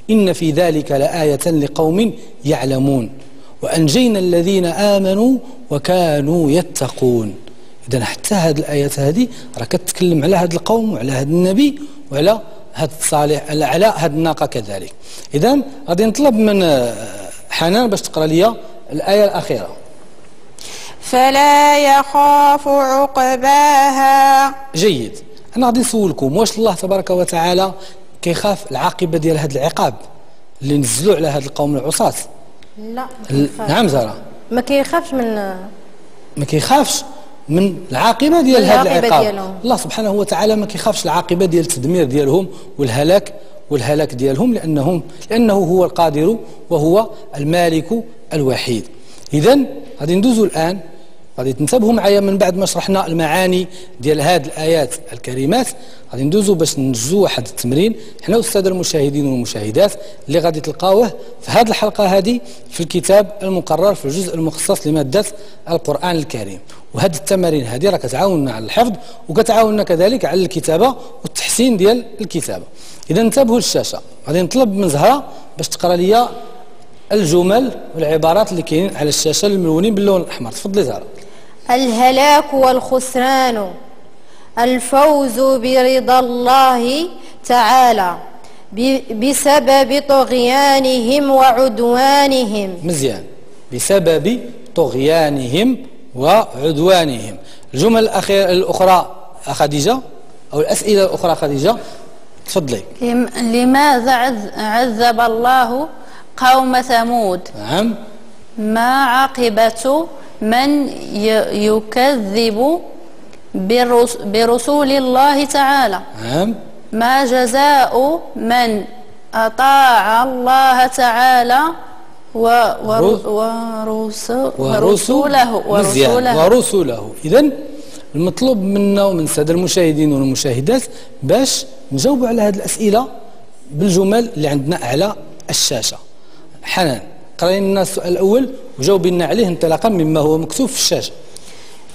إن في ذلك لآية لقوم يعلمون. وأنجينا الذين آمنوا وكانوا يتقون. إذا حتى هذه الآيات هذه راه كتكلم على هذا القوم وعلى هذا النبي وعلى هذا الصالح على هذه الناقة كذلك. إذا غادي نطلب من آه، حنان باش تقرأ لي الآية الأخيرة. فلا يخاف عقباها. جيد. أنا غادي نسولكم واش الله تبارك وتعالى كيخاف العاقبة ديال هذا العقاب اللي نزلوا على هذا القوم العصاة. لا نعم زهرة. ما كيخافش من ما كيخافش من العاقبة ديال هذا العقاب. ديالهم. الله سبحانه وتعالى ما كيخافش العاقبة ديال التدمير ديالهم والهلاك والهلاك ديالهم لانهم لأنه هو القادر وهو المالك الوحيد. اذا غادي ندوزوا الآن غادي تنتبهوا معايا من بعد ما شرحنا المعاني ديال هذه الآيات الكريمات. غادي ندوزوا باش نجزوا واحد التمرين حنا الساده المشاهدين والمشاهدات اللي غادي تلقاوه في هذه الحلقة هذه في الكتاب المقرر في الجزء المخصص لمادة القرآن الكريم. وهذه التمارين هذه راه كتعاوننا على الحفظ وكتعاوننا كذلك على الكتابة والتحسين ديال الكتابة. إذا انتبهوا للشاشة غادي نطلب من زهرة باش تقرأ لي الجمل والعبارات اللي كاينين على الشاشة الملونين باللون الأحمر. تفضلي زهرة. الهلاك والخسران. الفوز برضا الله تعالى ب- بسبب طغيانهم وعدوانهم. مزيان. بسبب طغيانهم وعدوانهم. الجمل الأخيرة الأخرى خديجة أو الأسئلة الأخرى خديجة. تفضلي. لم- لماذا عذ- عذب الله قوم ثمود. نعم. ما عاقبة من يكذب برس- برسول الله تعالى. نعم. ما جزاء من أطاع الله تعالى و ور- ورس ورسوله مزيان ورسوله. ورسوله. إذا المطلوب منا ومن السادة المشاهدين والمشاهدات باش نجاوبوا على هذه الأسئلة بالجمل اللي عندنا على الشاشة. حنان. قرأي لنا السؤال الأول وجاوبي لنا عليه انطلاقا مما هو مكتوب في الشاشة.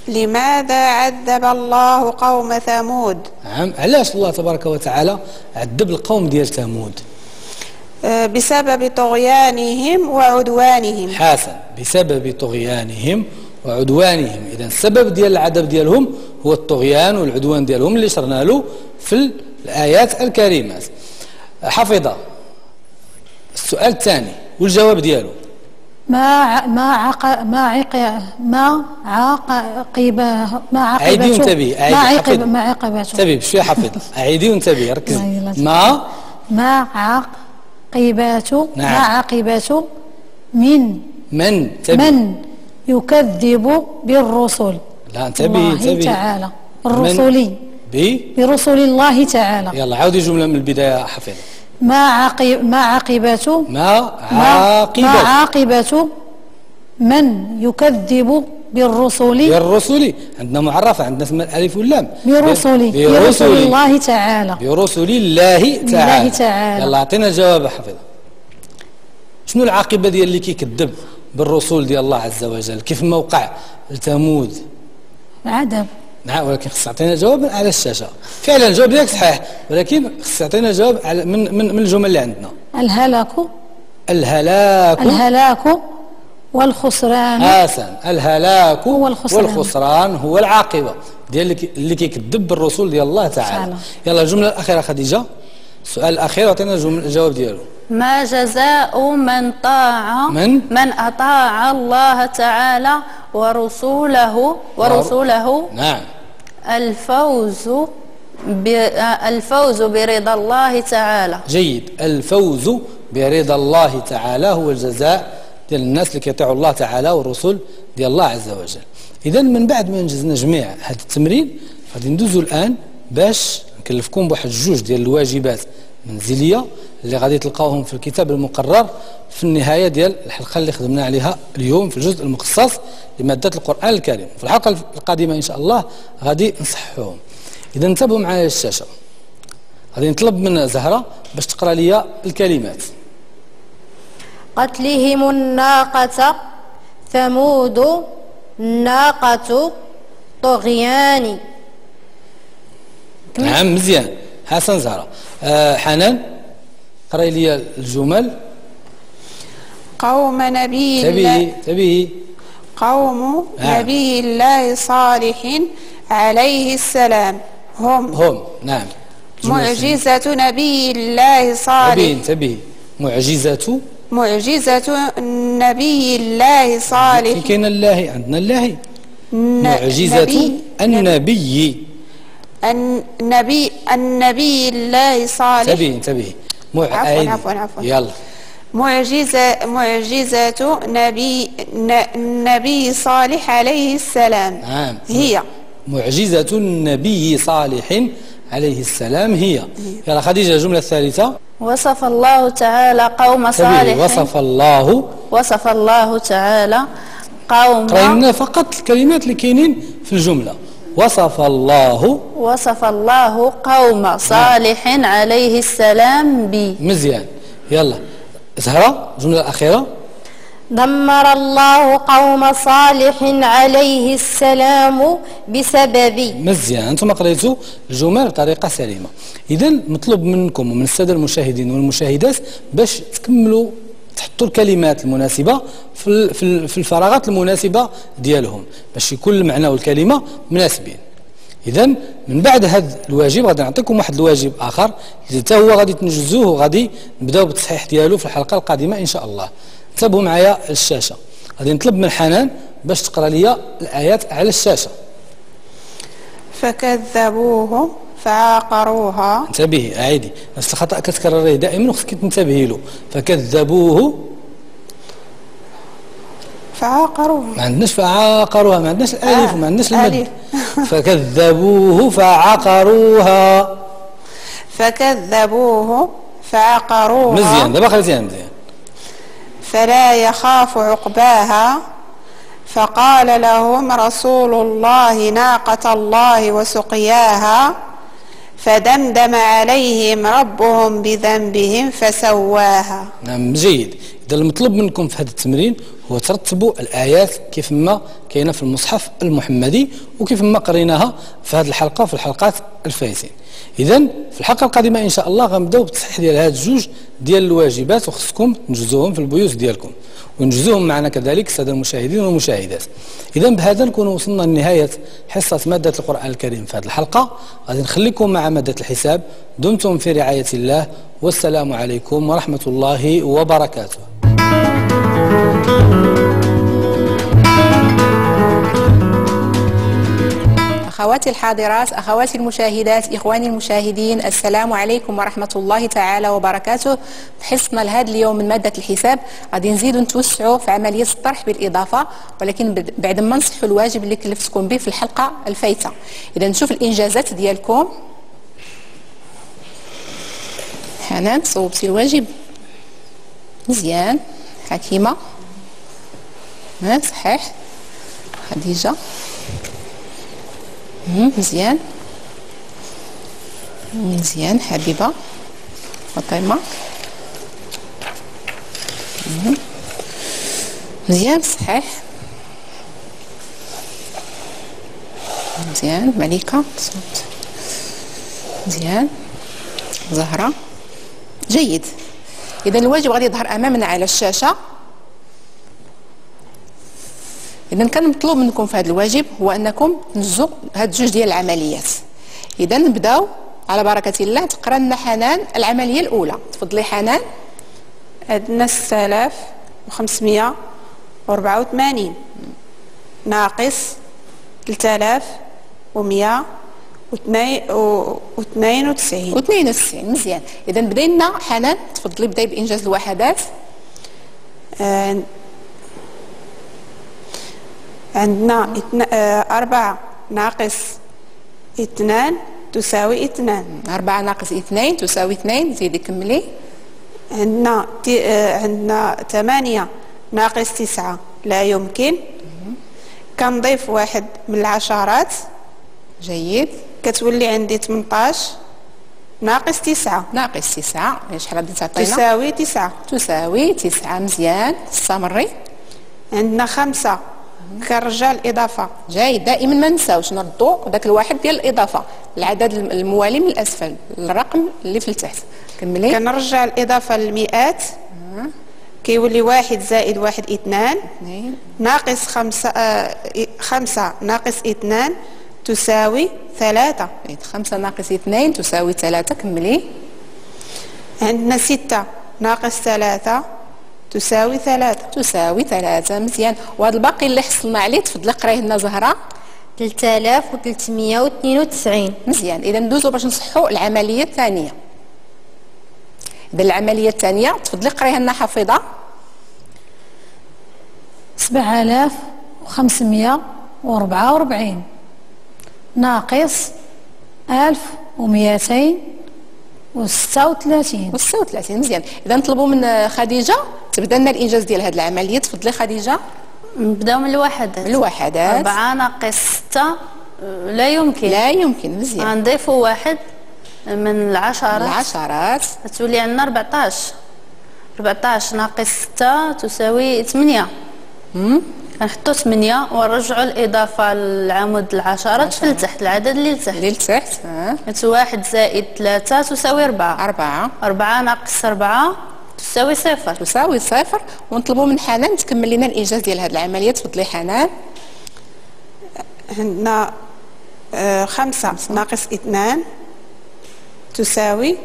لماذا عذب الله قوم ثمود؟ نعم علاش الله تبارك وتعالى عذب القوم ديال ثمود؟ آه، بسبب طغيانهم وعدوانهم. حسن بسبب طغيانهم وعدوانهم. اذا السبب ديال العذاب ديالهم هو الطغيان والعدوان ديالهم اللي شرنا له في الآيات الكريمات حفظة. السؤال الثاني. والجواب ديالو؟ ما ما عق ما عق ما عاقب ما عاقبته عيدي وانتبهي ما حفظ. ما عاقبته انتبهي بشويه حفظ. عيدي وانتبهي ركزي إلا ما؟ ما عاقبته نعم. ما عاقبته من من؟ انتبهي. من يكذب بالرسل. لا انتبهي الله انتبهي. تعالى. الرسل. برسل الله تعالى. يلا عاودي جملة من البداية حفظ. ما عاقب ما عاقبته ما ما, ما عاقبة من يكذب بالرسل. بالرسل. عندنا معرفة عندنا اسم الألف واللام. برسل برسل. الله تعالى. برسل الله تعالى. تعالى. يلا أعطينا الجواب حفظ شنو العاقبة ديال اللي كيكذب بالرسول ديال الله عز وجل؟ كيف ما وقع لثمود عذاب نعم ولكن خص تعطينا جواب على الشاشة. فعلا الجواب ديالك صحيح ولكن خص تعطينا جواب على من من من الجمل اللي عندنا. الهلاك. الهلاك. الهلاك والخسران. حسن الهلاك هو الخسران. والخسران هو العاقبة ديال اللي كي- اللي كيكذب بالرسول ديال الله تعالى. يلا الجملة الأخيرة خديجة. السؤال الاخير عطينا الجواب ديالو. ما جزاء من طاع من؟ من أطاع الله تعالى ورسوله ورسوله نعم. الفوز. الفوز برضا الله تعالى. جيد. الفوز برضا الله تعالى هو الجزاء ديال الناس اللي كيطيعوا الله تعالى والرسل ديال الله عز وجل. اذا من بعد ما نجزنا جميع هذا التمرين غادي ندوزو الآن باش نكلفكم بواحد جوج ديال الواجبات منزلية. اللي غادي تلقاوهم في الكتاب المقرر في النهاية ديال الحلقة اللي خدمنا عليها اليوم في الجزء المخصص لمادة القرآن الكريم. في الحلقة القادمة إن شاء الله غادي نصححوهم. إذا انتبهوا معايا الشاشة. غادي نطلب من زهرة باش تقرأ لي الكلمات. قتلهم الناقة ثمود الناقة طغيان. نعم مزيان. حسن زهرة. آه حنان؟ قرأي لي الجمل. قوم نبي الله تبي. تبي قوم نعم. نبي الله صالح عليه السلام. هم. هم. نعم. معجزة نبي الله صالح. تبي معجزة معجزة نبي الله صالح. كاين الله عندنا الله. معجزة نبي- النبي. النبي النبي الله صالح. تبي تبي. مع عفواً،. عفواً، عفواً. يلا. معجزة معجزة نبي ن- نبي صالح عليه السلام. نعم. هي. معجزة النبي صالح عليه السلام هي. يلا خديجة الجملة الثالثة. وصف الله تعالى قوم صالح. وصف الله. وصف الله تعالى قوم. قرأنا فقط الكلمات اللي كاينين في الجملة. وصف الله وصف الله قوم صالح عليه السلام ب. مزيان يلا. زهرة الجملة الأخيرة دمر الله قوم صالح عليه السلام بسبب. مزيان أنتم قريتوا الجمل بطريقة سليمة. اذا مطلوب منكم ومن السادة المشاهدين والمشاهدات باش تكملوا تحطوا الكلمات المناسبة في في ال- في الفراغات المناسبة ديالهم باش يكون المعنى والكلمة مناسبين. اذا من بعد هذا الواجب غادي نعطيكم واحد الواجب آخر اللي حتى هو غادي تنجزوه وغادي نبداو بالتصحيح ديالو في الحلقة القادمة إن شاء الله. انتبهوا معايا الشاشة. غادي نطلب من حنان باش تقرأ لي الآيات على الشاشة. فكذبوه فعقروها انتبهي اعيدي نفس الخطأ كتكرريه دائما وخصك تنتبهي له. فكذبوه. فعقروها ما عندناش فعاقروها ما عندناش الألف آه، وما عندناش المد. ألف. فكذبوه فعقروها فكذبوه فعقروها. مزيان دابا خليتيها مزيان. فلا يخاف عقباها. فقال لهم رسول الله ناقة الله وسقياها. فدمدم عليهم ربهم بذنبهم فسواها. نعم جيد اذا المطلوب منكم في هذا التمرين هو ترتبوا الآيات كيف ما كاينة في المصحف المحمدي وكيف ما قريناها في هذه الحلقة وفي الحلقات الفايتين اذا في الحلقة القادمة إن شاء الله غنبدأو بالتصحيح ديال هاد الجوج ديال الواجبات وخصكم تنجزوهم في البيوت ديالكم. ونجزوهم معنا كذلك الساده المشاهدين والمشاهدات. اذا بهذا نكون وصلنا لنهاية حصة مادة القرآن الكريم في هذه الحلقة. غادي نخليكم مع مادة الحساب. دمتم في رعاية الله. والسلام عليكم ورحمة الله وبركاته. أخواتي الحاضرات أخواتي المشاهدات إخواني المشاهدين السلام عليكم ورحمة الله تعالى وبركاته. حصنا لهذا اليوم من مادة الحساب. غادي نزيدوا نتوسعوا في عملية الطرح بالإضافة ولكن بعد ما نصحوا الواجب اللي كلفتكم به في الحلقة الفايتة. إذا نشوف الإنجازات ديالكم. حنان صوبتي الواجب. مزيان. حكيمة. صحيح. خديجة. مزيان. مزيان. حبيبة. فاطمة. مزيان صحيح. مزيان. مليكة. صوت. مزيان. زهرة. جيد. إذا الواجب غادي يظهر أمامنا على الشاشة. إذا كان مطلوب منكم في هذا الواجب هو أنكم تنجزوا هاد جوج ديال العمليات. إذا نبداو على بركة الله تقرا لنا حنان العملية الأولى. تفضلي حنان. عندنا 6584 ناقص 3192 و92 مزيان. إذا بدينا حنان تفضلي بداي بإنجاز الوحدات. آه، عندنا اتنا- آه، أربعة ناقص اثنان تساوي اثنان. أربعة ناقص اثنين تساوي اثنين زيدي كملي. عندنا ت- آه، عندنا ثمانية ناقص تسعة لا يمكن. كنضيف واحد من العشرات؟ جيد. كتولي عندي 18 ناقص تسعة. ناقص تسعة. شحال غادي تعطينا؟ تساوي تسعة. تساوي تسعة. مزيان. استمري عندنا خمسة. كنرجع الإضافة. جيد دائما ما نساوش نردوا داك الواحد ديال الإضافة. العدد الم- الموالي من الأسفل. الرقم اللي في التحت. كملي. كنرجع الإضافة للمئات. كيولي واحد زائد واحد اثنان. ناقص خمسة آه خمسة ناقص اثنان. تساوي ثلاثة. إيه، خمسة ناقص اثنين تساوي ثلاثة. كملي. عندنا ستة ناقص ثلاثة تساوي ثلاثة. تساوي ثلاثة. مزيان. وهذا الباقي اللي حصلنا عليه تفضلي قريه لنا زهرة. 3392 مزيان. إذا ندوزو باش نصحو العملية الثانية. إذا العملية الثانية تفضلي قرايه لنا حفيظه 7544 ناقص ألف ومئتين وستة وثلاثين. و 36 مزيان. إذا نطلبوا من خديجة. تبدأ لنا الإنجاز ديال هذه العملية. تفضلي خديجة. نبدأو من الوحدات. الوحدات. أربعة ناقص ستة لا يمكن. لا يمكن. مزيان. غنضيفوا واحد من العشرات. العشرات. تولي عندنا 14 14 ناقص 6 تساوي 8 كنحطوا 8 ونرجعوا الإضافة للعمود العشرات في التحت العدد اللي لتحت اللي لتحت قلت واحد زائد 3 تساوي 4 أربعة. 4 ناقص 4 تساوي صفر. تساوي صفر. ونطلبوا من حنان تكمل لنا الإنجاز ديال هذه العملية تفضلي حنان. عندنا آه خمسة. ناقص اثنان تساوي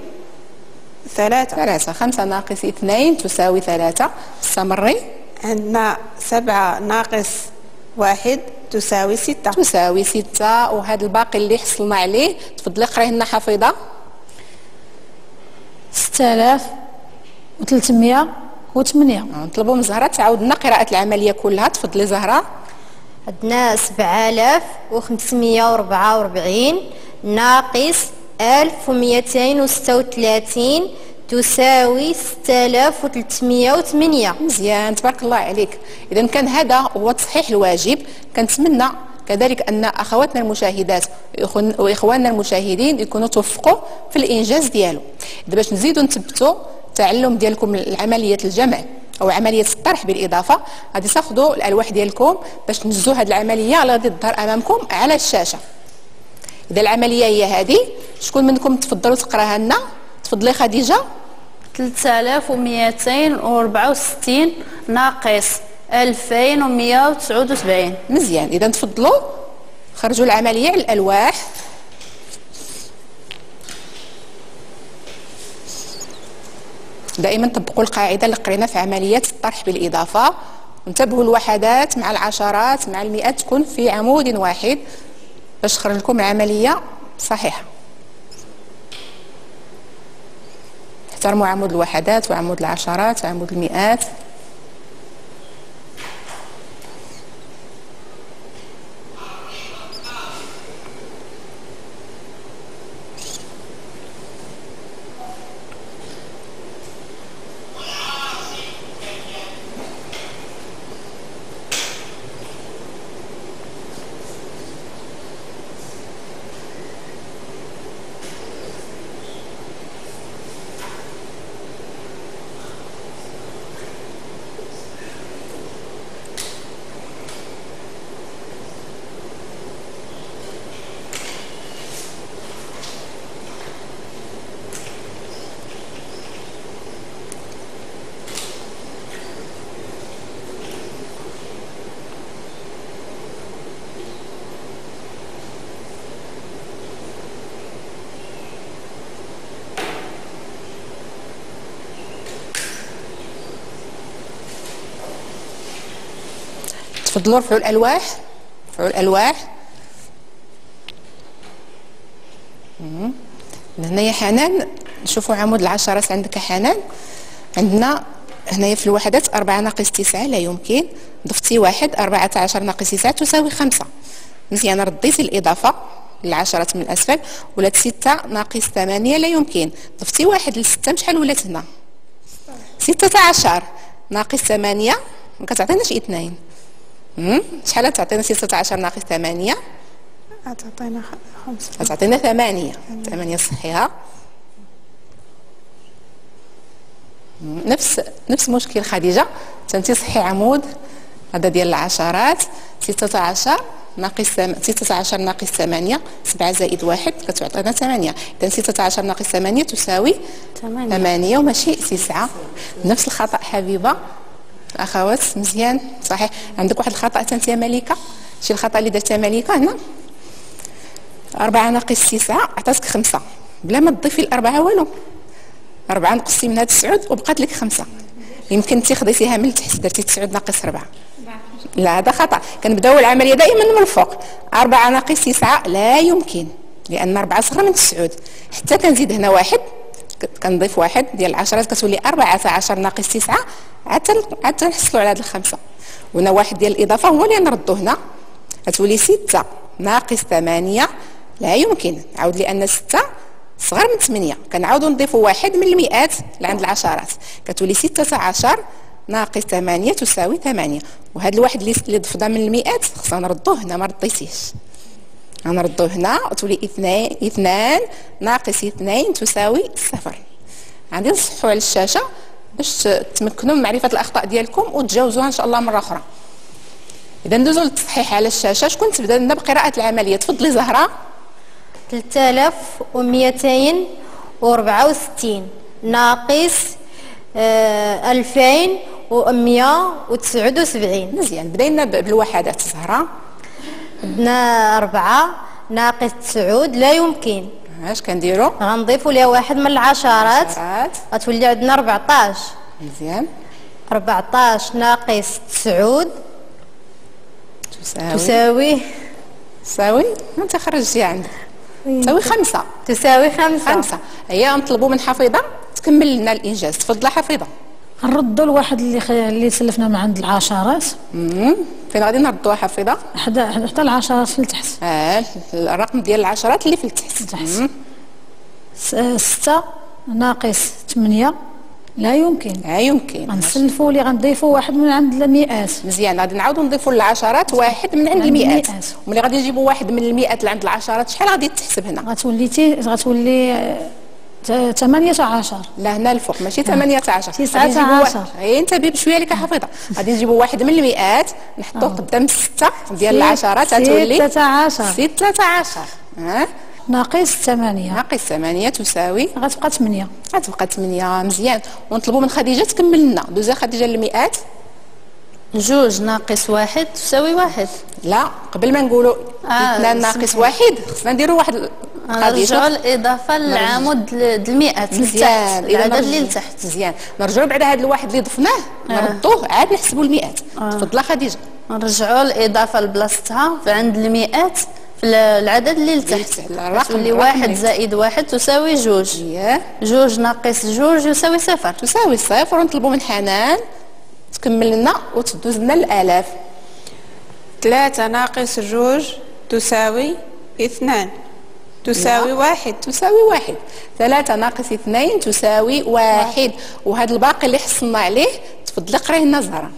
ثلاثة. ثلاثة. خمسة ناقص اثنين تساوي ثلاثة. استمري. عندنا سبعة ناقص واحد تساوي ستة. تساوي ستة. وهذا الباقي اللي حصلنا عليه تفضلي قرايه لنا حفيظة. ستة آلاف وثلاثمية وثمانية. نطلبوا من زهرة. تعاود لنا قراءة العملية كلها. تفضلي زهرة. عندنا 7544 ناقص 1236 تساوي 6308 مزيان تبارك الله عليك. اذا كان هذا هو تصحيح الواجب. كنتمنى كذلك أن أخواتنا المشاهدات وإخواننا المشاهدين يكونوا توفقوا في الإنجاز ديالو. إذا باش نزيدوا نثبتوا التعلم ديالكم لعمليه الجمع أو عملية الطرح بالإضافة غادي تاخذوا الألواح ديالكم باش تنجزوا هذه العملية اللي غادي تظهر أمامكم على الشاشة. إذا العملية هي هذه شكون منكم تفضلوا تقراها لنا؟ تفضلي خديجة. 3264 ناقص 2179 مزيان. إذا تفضلوا. خرجوا العملية على الألواح. دائما طبقوا القاعدة اللي قرينا في عمليات الطرح بالإضافة. انتبهوا الوحدات مع العشرات مع المئات تكون في عمود واحد. باش تخرج لكم العملية صحيحة. احترموا عمود الوحدات وعمود العشرات وعمود المئات. تفضلوا رفعوا الألواح. رفعوا الألواح. هنايا حنان نشوفوا عمود العشرات عندك حنان؟ عندنا هنايا في الوحدات أربعة ناقص تسعة لا يمكن. ضفتي واحد أربعة عشر ناقص تسعة تساوي خمسة. مزيان رديتي الإضافة للعشرات من الأسفل. ولات ستة ناقص ثمانية لا يمكن. ضفتي واحد لستة شحال ولات هنا ستة عشر. ناقص ثمانية. ما كتعطيناش اثنين؟ شحال تعطينا ستة عشر ناقص ثمانية؟ تعطينا خ- خمسة. تعطينا ثمانية. ثمانية صحيحة. مم. نفس نفس مشكل خديجة. تنتي صحي عمود. هذا ديال العشرات. ستة عشر ناقص ستة عشر ناقص ثمانية. سبعة زائد واحد كتعطينا ثمانية. إذا ستة عشر ناقص ثمانية تساوي ثمانية. ثمانية وماشي تسعة. نفس الخطأ حبيبة. أخوات مزيان صحيح. عندك واحد الخطأ؟ تنت يا مليكة. شي الخطأ اللي درتها مليكة؟ هنا. أربعة ناقص تسعة عطاتك خمسة. بلا ما تضيفي الأربعة والو. أربعة نقصتي منها تسعود وبقات لك خمسة. يمكن انت خديتيها من التحت درتي تسعود ناقص أربعة لا هذا خطأ. كنبدأو العملية دائما من الفوق. أربعة ناقص تسعة لا يمكن لأن أربعة صغر من تسعود. حتى كنزيد هنا واحد كنضيف واحد ديال العشرات كتولي أربعة عشر ناقص تسعة. عاد عاد تنحصلوا على هاد الخمسة. وهنا واحد ديال الإضافة هو اللي نردو هنا. غتولي ستة. ناقص ثمانية. لا يمكن. عاود لأن ستة صغر من ثمانية. كنعاودو نضيفو واحد من المئات لعند العشرات. كتولي ستة عشر. ناقص ثمانية تساوي ثمانية. وهذا الواحد اللي ضفنا من المئات خصنا نردوه هنا ما رديتيش غنردوه هنا. وتولي اثنين اثنان. ناقص اثنين تساوي صفر. غادي نصحوا على الشاشة. باش تمكنوا من معرفة الأخطاء ديالكم وتجاوزوها إن شاء الله مرة أخرى. إذا ندوزو للتصحيح على الشاشة شكون تبدأ؟ لنا بقراءة العملية. تفضلي زهرة. 3264 ناقص آه، 2179 مزيان. بدينا بالوحدات زهرة. عندنا أربعة. ناقص تسعود. لا يمكن. اش كنديرو؟ غنضيفوا لها واحد من العشرات. عشرات. غتولي عندنا 14 مزيان. 14 ناقص تسعود. تساوي. تساوي. تساوي؟ انت خرجتي عندك تساوي خمسة. تساوي خمسة. خمسة. هي نطلبوا من حفيظة تكمل لنا الإنجاز. تفضل حفيظة. نردوا الواحد اللي خ... اللي سلفنا من عند العشرات. فين غادي نردوها حفيظة حتى حتى العشرات في التحت. آه الرقم ديال العشرات اللي في التحت. التحت. ستة ناقص ثمانية. لا يمكن. لا يمكن. غنسلفوا لي غنضيفوا واحد من عند المئات. مزيان. غادي نعاودوا نضيفوا للعشرات واحد من عند المئات. وملي غادي نجيبوا واحد من المئات اللي عند العشرات شحال غادي تحسب هنا؟ غتولي تي... غتولي آه، ت- ثمانية عشر. لا هنا الفوق ماشي 18 تسعة غادي نجيبوا عشر. واحد- غير انتبهي بشويه لك حافظه غادي نجيبوا واحد من المئات نحطوه قدام السته ديال العشرات ستة عشر. 16 ها؟ ناقص ثمانية. ناقص 8 تساوي غتبقى ثمانية غتبقى 8 مزيان. ونطلبوا من خديجة تكمل لنا. دوزي خديجة المئات. جوج ناقص واحد تساوي واحد. لا قبل ما نقولوا آه، إثنان ناقص سمحي. واحد خصنا نديروا واحد نرجعوا الإضافة للعمود لتحت مزيان. العدد اللي لتحت مزيان. نرجعوا بعد هذا الواحد اللي ضفناه. نردوه. عاد نحسبوا المئات تفضل خديجة. نرجعوا الإضافة لبلاصتها عند المئات في العدد اللي لتحت. الرقم واحد اللي زائد واحد تساوي جوج. جوج ناقص جوج يساوي صفر. تساوي صفر ونطلبوا من حنان. تكمل لنا وتدوز لنا الآلاف. ثلاثة ناقص جوج تساوي اثنان. تساوي واحد تساوي واحد. ثلاثة ناقص اثنين تساوي واحد. وهذا الباقي اللي حصلنا عليه تفضلي قريه لنا زهرة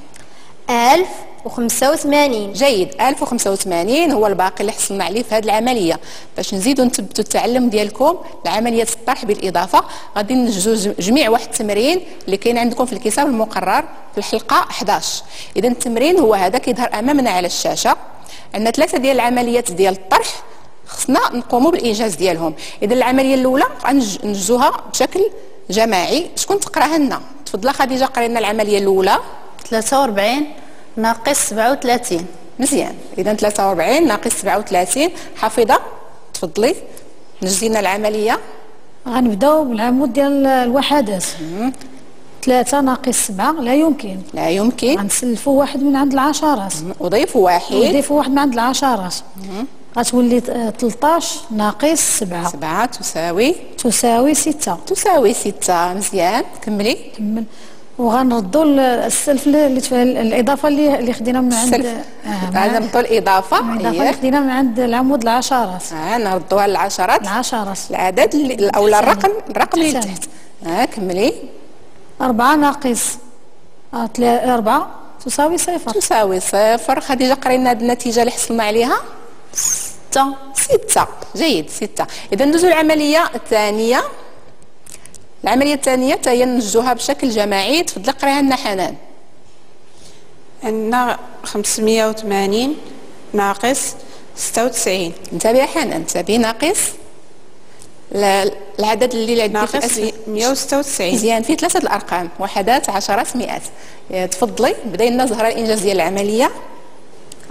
1085 جيد. 1085 هو الباقي اللي حصلنا عليه في هذه العملية. باش نزيدوا نثبتوا التعلم ديالكم لعملية الطرح بالإضافة غادي نجزوا جميع واحد التمرين اللي كاين عندكم في الكتاب المقرر في الحلقة 11 إذا التمرين هو هذا كيظهر أمامنا على الشاشة. عندنا ثلاثة ديال العمليات ديال الطرح. خصنا نقوموا بالإنجاز ديالهم. إذا العملية الأولى غنجزوها بشكل جماعي. شكون تقراها لنا. تفضل خديجة قري لنا العملية الأولى. 43 ناقص 37 مزيان. إذا 43 ناقص 37 حافظه تفضلي. نجزي لنا العملية. غنبداو بالعمود ديال الوحدات. ثلاثة ناقص سبعة لا يمكن. لا يمكن. غنسلفوا واحد من عند العشرات. وضيفوا واحد. ونضيفوا واحد من عند العشرات. غتولي آه، 13 ناقص سبعة. سبعة تساوي. تساوي ستة. تساوي ستة. مزيان. كملي. كمل. وغنردوا ال- السلف اللي اللي الإضافة اللي اللي خدينا من عند السلف. آه هذا الإضافة. الاضافه اللي إيه. خدينا من عند العمود العشرات. آه نردوها للعشرات. العشرات. العدد اللي لا الرقم الرقم اللي. تحت. آه كملي. أربعة ناقص. آه، تلا- أربعة تساوي صفر. تساوي صفر. خديجة قرينا هذه النتيجة اللي حصلنا عليها. ستة ستة جيد. ستة إذا ندوزو العملية الثانية. العملية الثانية حتى هي ننجزوها بشكل جماعي. تفضلي قريها لنا حنان. عندنا 580 ناقص 96 انتبهي حنان. انتبهي ناقص؟ العدد اللي عندي في ناقص الأسفل 196 مزيان. في ثلاثة الأرقام. وحدات عشرات مئات. تفضلي. بدأي لنا زهرة الإنجاز ديال العملية.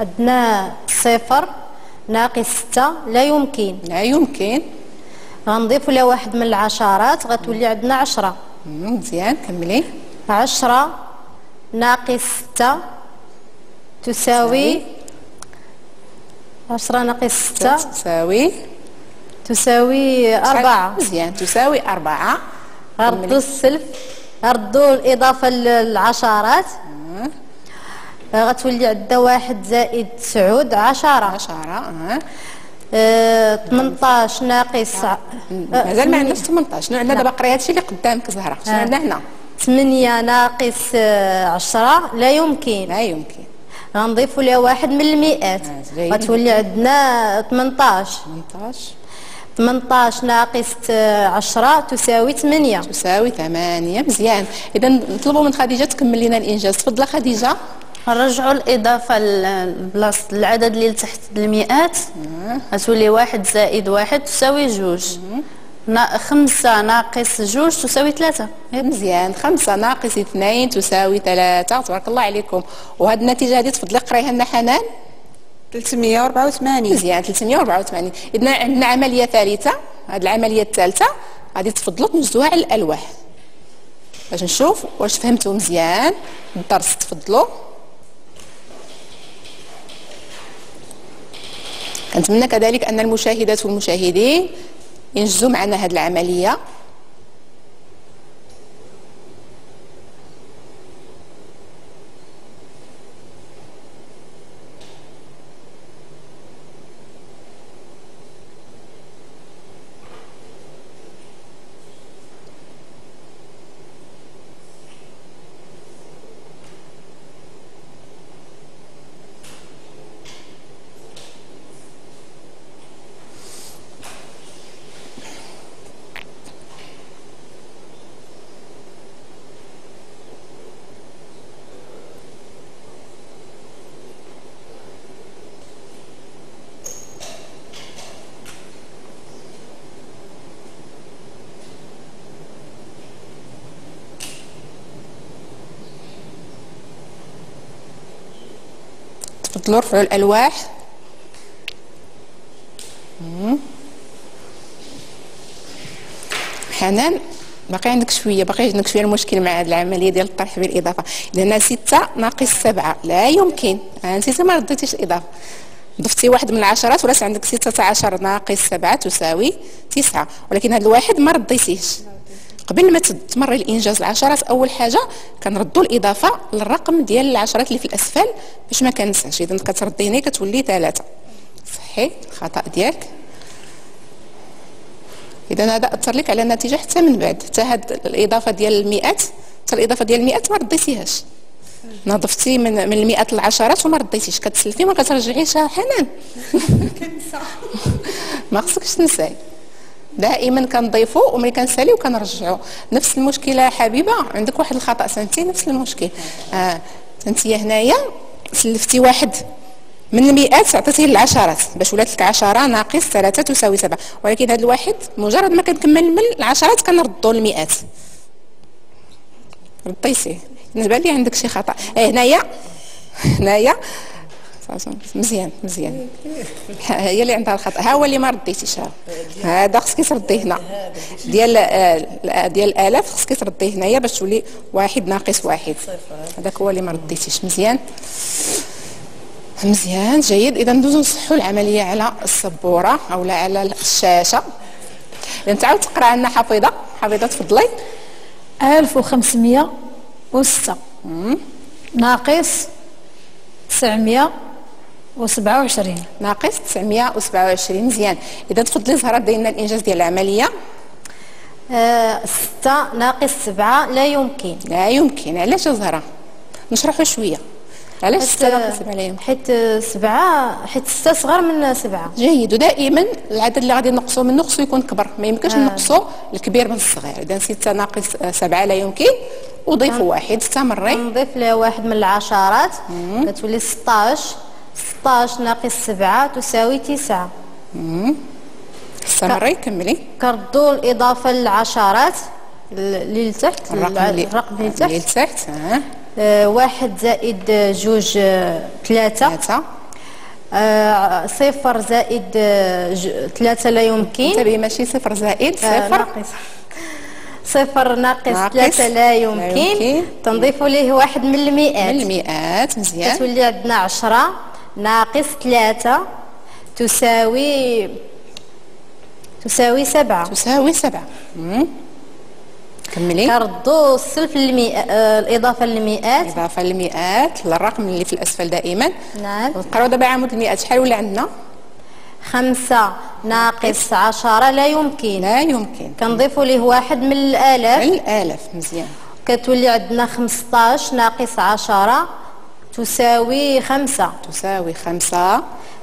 عندنا صفر. ناقص ستة لا يمكن. لا يمكن. غنضيفوا لها واحد من العشرات غتولي عندنا عشرة. مم، مزيان كملي. عشرة ناقص ستة تساوي عشرة ناقص ستة تساوي تساوي أربعة. مزيان تساوي أربعة. غردوا السلف غردوا الإضافة للعشرات. غتولي عندنا واحد زائد تسعود عشرة. عشرة آه. آه، 18 ناقص آه، مازال ما عندناش 18 شنو عندنا دابا قري هادشي اللي قدامك زهرة. شنو آه. عندنا هنا؟ 8 ناقص آه، 10 لا يمكن. لا يمكن. غنضيفوا لها واحد من المئات. آه،. غتولي عندنا 18 18 18 ناقص آه، 10 تساوي 8 تساوي ثمانية. مزيان. إذا نطلبوا من خديجة تكمل لنا الإنجاز. تفضل خديجة. نرجعوا الإضافة لبلاصة العدد اللي تحت المئات. غتولي واحد زائد واحد تساوي جوج. نا- خمسة ناقص جوج تساوي ثلاثة. مزيان. خمسة ناقص اثنين تساوي ثلاثة. تبارك الله عليكم. وهاد النتيجة هذه تفضلي قريها لنا حنان. 384 مزيان. 384 إذا عندنا عملية ثالثة. هذه العملية الثالثة غادي تفضلوا تنزلوها على الألواح. باش نشوف واش فهمتوا مزيان. الدرس تفضلوا. كنتمنى كذلك أن المشاهدات والمشاهدين ينجزوا معنا هذه العملية. تفضلوا رفعوا الألواح. مم. حنان باقي عندك شوية باقي عندك شوية المشكل مع هذه العملية ديال الطرح بالإضافة. لأن ستة ناقص سبعة. لا يمكن. انت ما رديتيش الاضافه ضفتي واحد من العشرات ولات عندك ستة عشر ناقص سبعة تساوي تسعة. ولكن هذا الواحد ما رديتيهش. قبل ما تمر الإنجاز العشرات أول حاجة كنردوا الإضافة للرقم ديال العشرات اللي في الأسفل باش ما كنساش. اذا كتردي هنا كتولي ثلاثة. صحي الخطا ديالك. اذا هذا أثر لك على النتيجة حتى من بعد. حتى هاد الإضافة ديال المئات حتى الإضافة ديال المئات ما رديتيهاش. نظفتي من من المئات للعشرات وما رديتيش. كتسلفي ما كترجعيش. حنان. ما خصكش تنساي. دائما كنضيفوا وملي كنساليو كنرجعوا نفس المشكلة حبيبة عندك واحد الخطأ سنتي نفس المشكل. آه انت هنايا سلفتي واحد. من المئات عطيتيه للعشرات باش ولات لك عشرة ناقص ثلاثة تساوي سبعة. ولكن هذا الواحد مجرد ما كنكمل من العشرات كنردوا المئات رديتيه بالنسبة لي عندك شي خطأ. آه هنايا هنايا. فازون مزيان مزيان. هي اللي عندها الخطأ. ها هو اللي ما رديتيش ها هذا؟ خصك ترديه هنا. ديال آه، ديال الآلاف خصك ترديه هنايا باش تولي واحد ناقص واحد. هذاك هو اللي ما رديتيش مزيان؟ مزيان جيد. إذا ندوزو نصحوا العملية على السبورة أو على الشاشة. إذا تعاود تقرأ لنا حفيظة. حفيظة تفضلي. 1506 ناقص 927 ناقص 927 مزيان. إذا تفضلي زهره دينا الإنجاز ديال العملية. آه، ستة ناقص سبعة لا يمكن. لا يمكن. علاش يا زهرة؟ نشرحوا شوية. علاش 6 ناقص 7 لا يمكن؟ حيت سبعة حيت ستة صغر من سبعة. جيد. ودائما العدد اللي غادي نقصوا منه خصو يكون كبر. ما يمكنش نقصوا الكبير من الصغير. إذا 6 ناقص 7 لا يمكن. وضيفوا واحد. استمري. نضيف له واحد من العشرات. كتولي 16 16 ناقص 7 تساوي 9 استمري كملي. كردوا الإضافة للعشرات اللي لتحت الرقم اللي الرقم اللي لتحت لتحت آه، واحد زائد جوج آه، ثلاثة. ثلاثة. آه، صفر زائد آه، ثلاثة لا يمكن. انتبهي ماشي. صفر زائد آه، صفر. ناقص. صفر ناقص ثلاثة لا يمكن. يمكن. تنضيف ليه واحد من من المئات المئات مزيان. كتولي عندنا عشرة. ناقص ثلاثة تساوي تساوي سبعة. تساوي سبعة. كملي. كردو السلف للمئة الإضافة للمئات. إضافة للمئات للرقم اللي في الأسفل دائما. نعم. نقراو دابا عمود المئات شحال ولا عندنا؟ خمسة ناقص عشرة لا يمكن. لا يمكن. كنضيفوا ليه واحد من الآلاف الآلاف مزيان. كتولي عندنا 15 ناقص 10 تساوي خمسة. تساوي خمسة.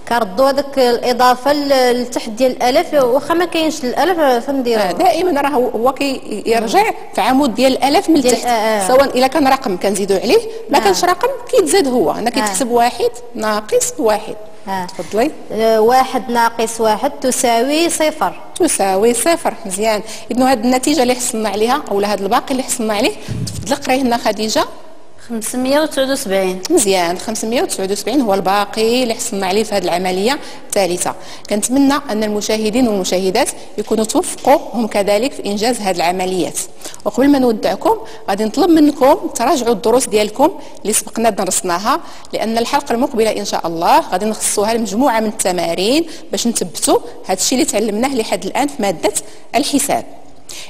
كردو هذاك الإضافة ل- لتحت ديال الألف وأخا ما كاينش الألف آه، فنديرو دائما راه هو- كيرجع في عمود ديال الالاف من التحت آه، آه. سواء إلا كان رقم كنزيدوا عليه ما آه. كانش رقم كيتزاد هو. هنا كيتحسب واحد ناقص واحد. آه. تفضلي. آه، واحد ناقص واحد تساوي صفر. تساوي صفر. مزيان. اذا هذه النتيجة اللي حصلنا عليها أو هذا الباقي اللي حصلنا عليه تفضلي قرايه لنا خديجة. 579 مزيان. 579 هو الباقي اللي حصلنا عليه في هذه العملية الثالثة. كنتمنى أن المشاهدين والمشاهدات يكونوا توفقوا هم كذلك في إنجاز هذه العمليات. وقبل ما نودعكم غادي نطلب منكم تراجعوا الدروس ديالكم اللي سبقنا درسناها لأن الحلقة المقبلة إن شاء الله غادي نخصوها لمجموعة من التمارين باش نثبتوا هذا الشيء اللي تعلمناه لحد الآن في مادة الحساب.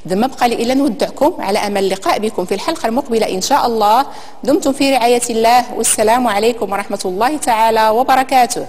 إذا ما بقى لي إلا نودعكم على أمل اللقاء بكم في الحلقة المقبلة إن شاء الله. دمتم في رعاية الله. والسلام عليكم ورحمة الله تعالى وبركاته.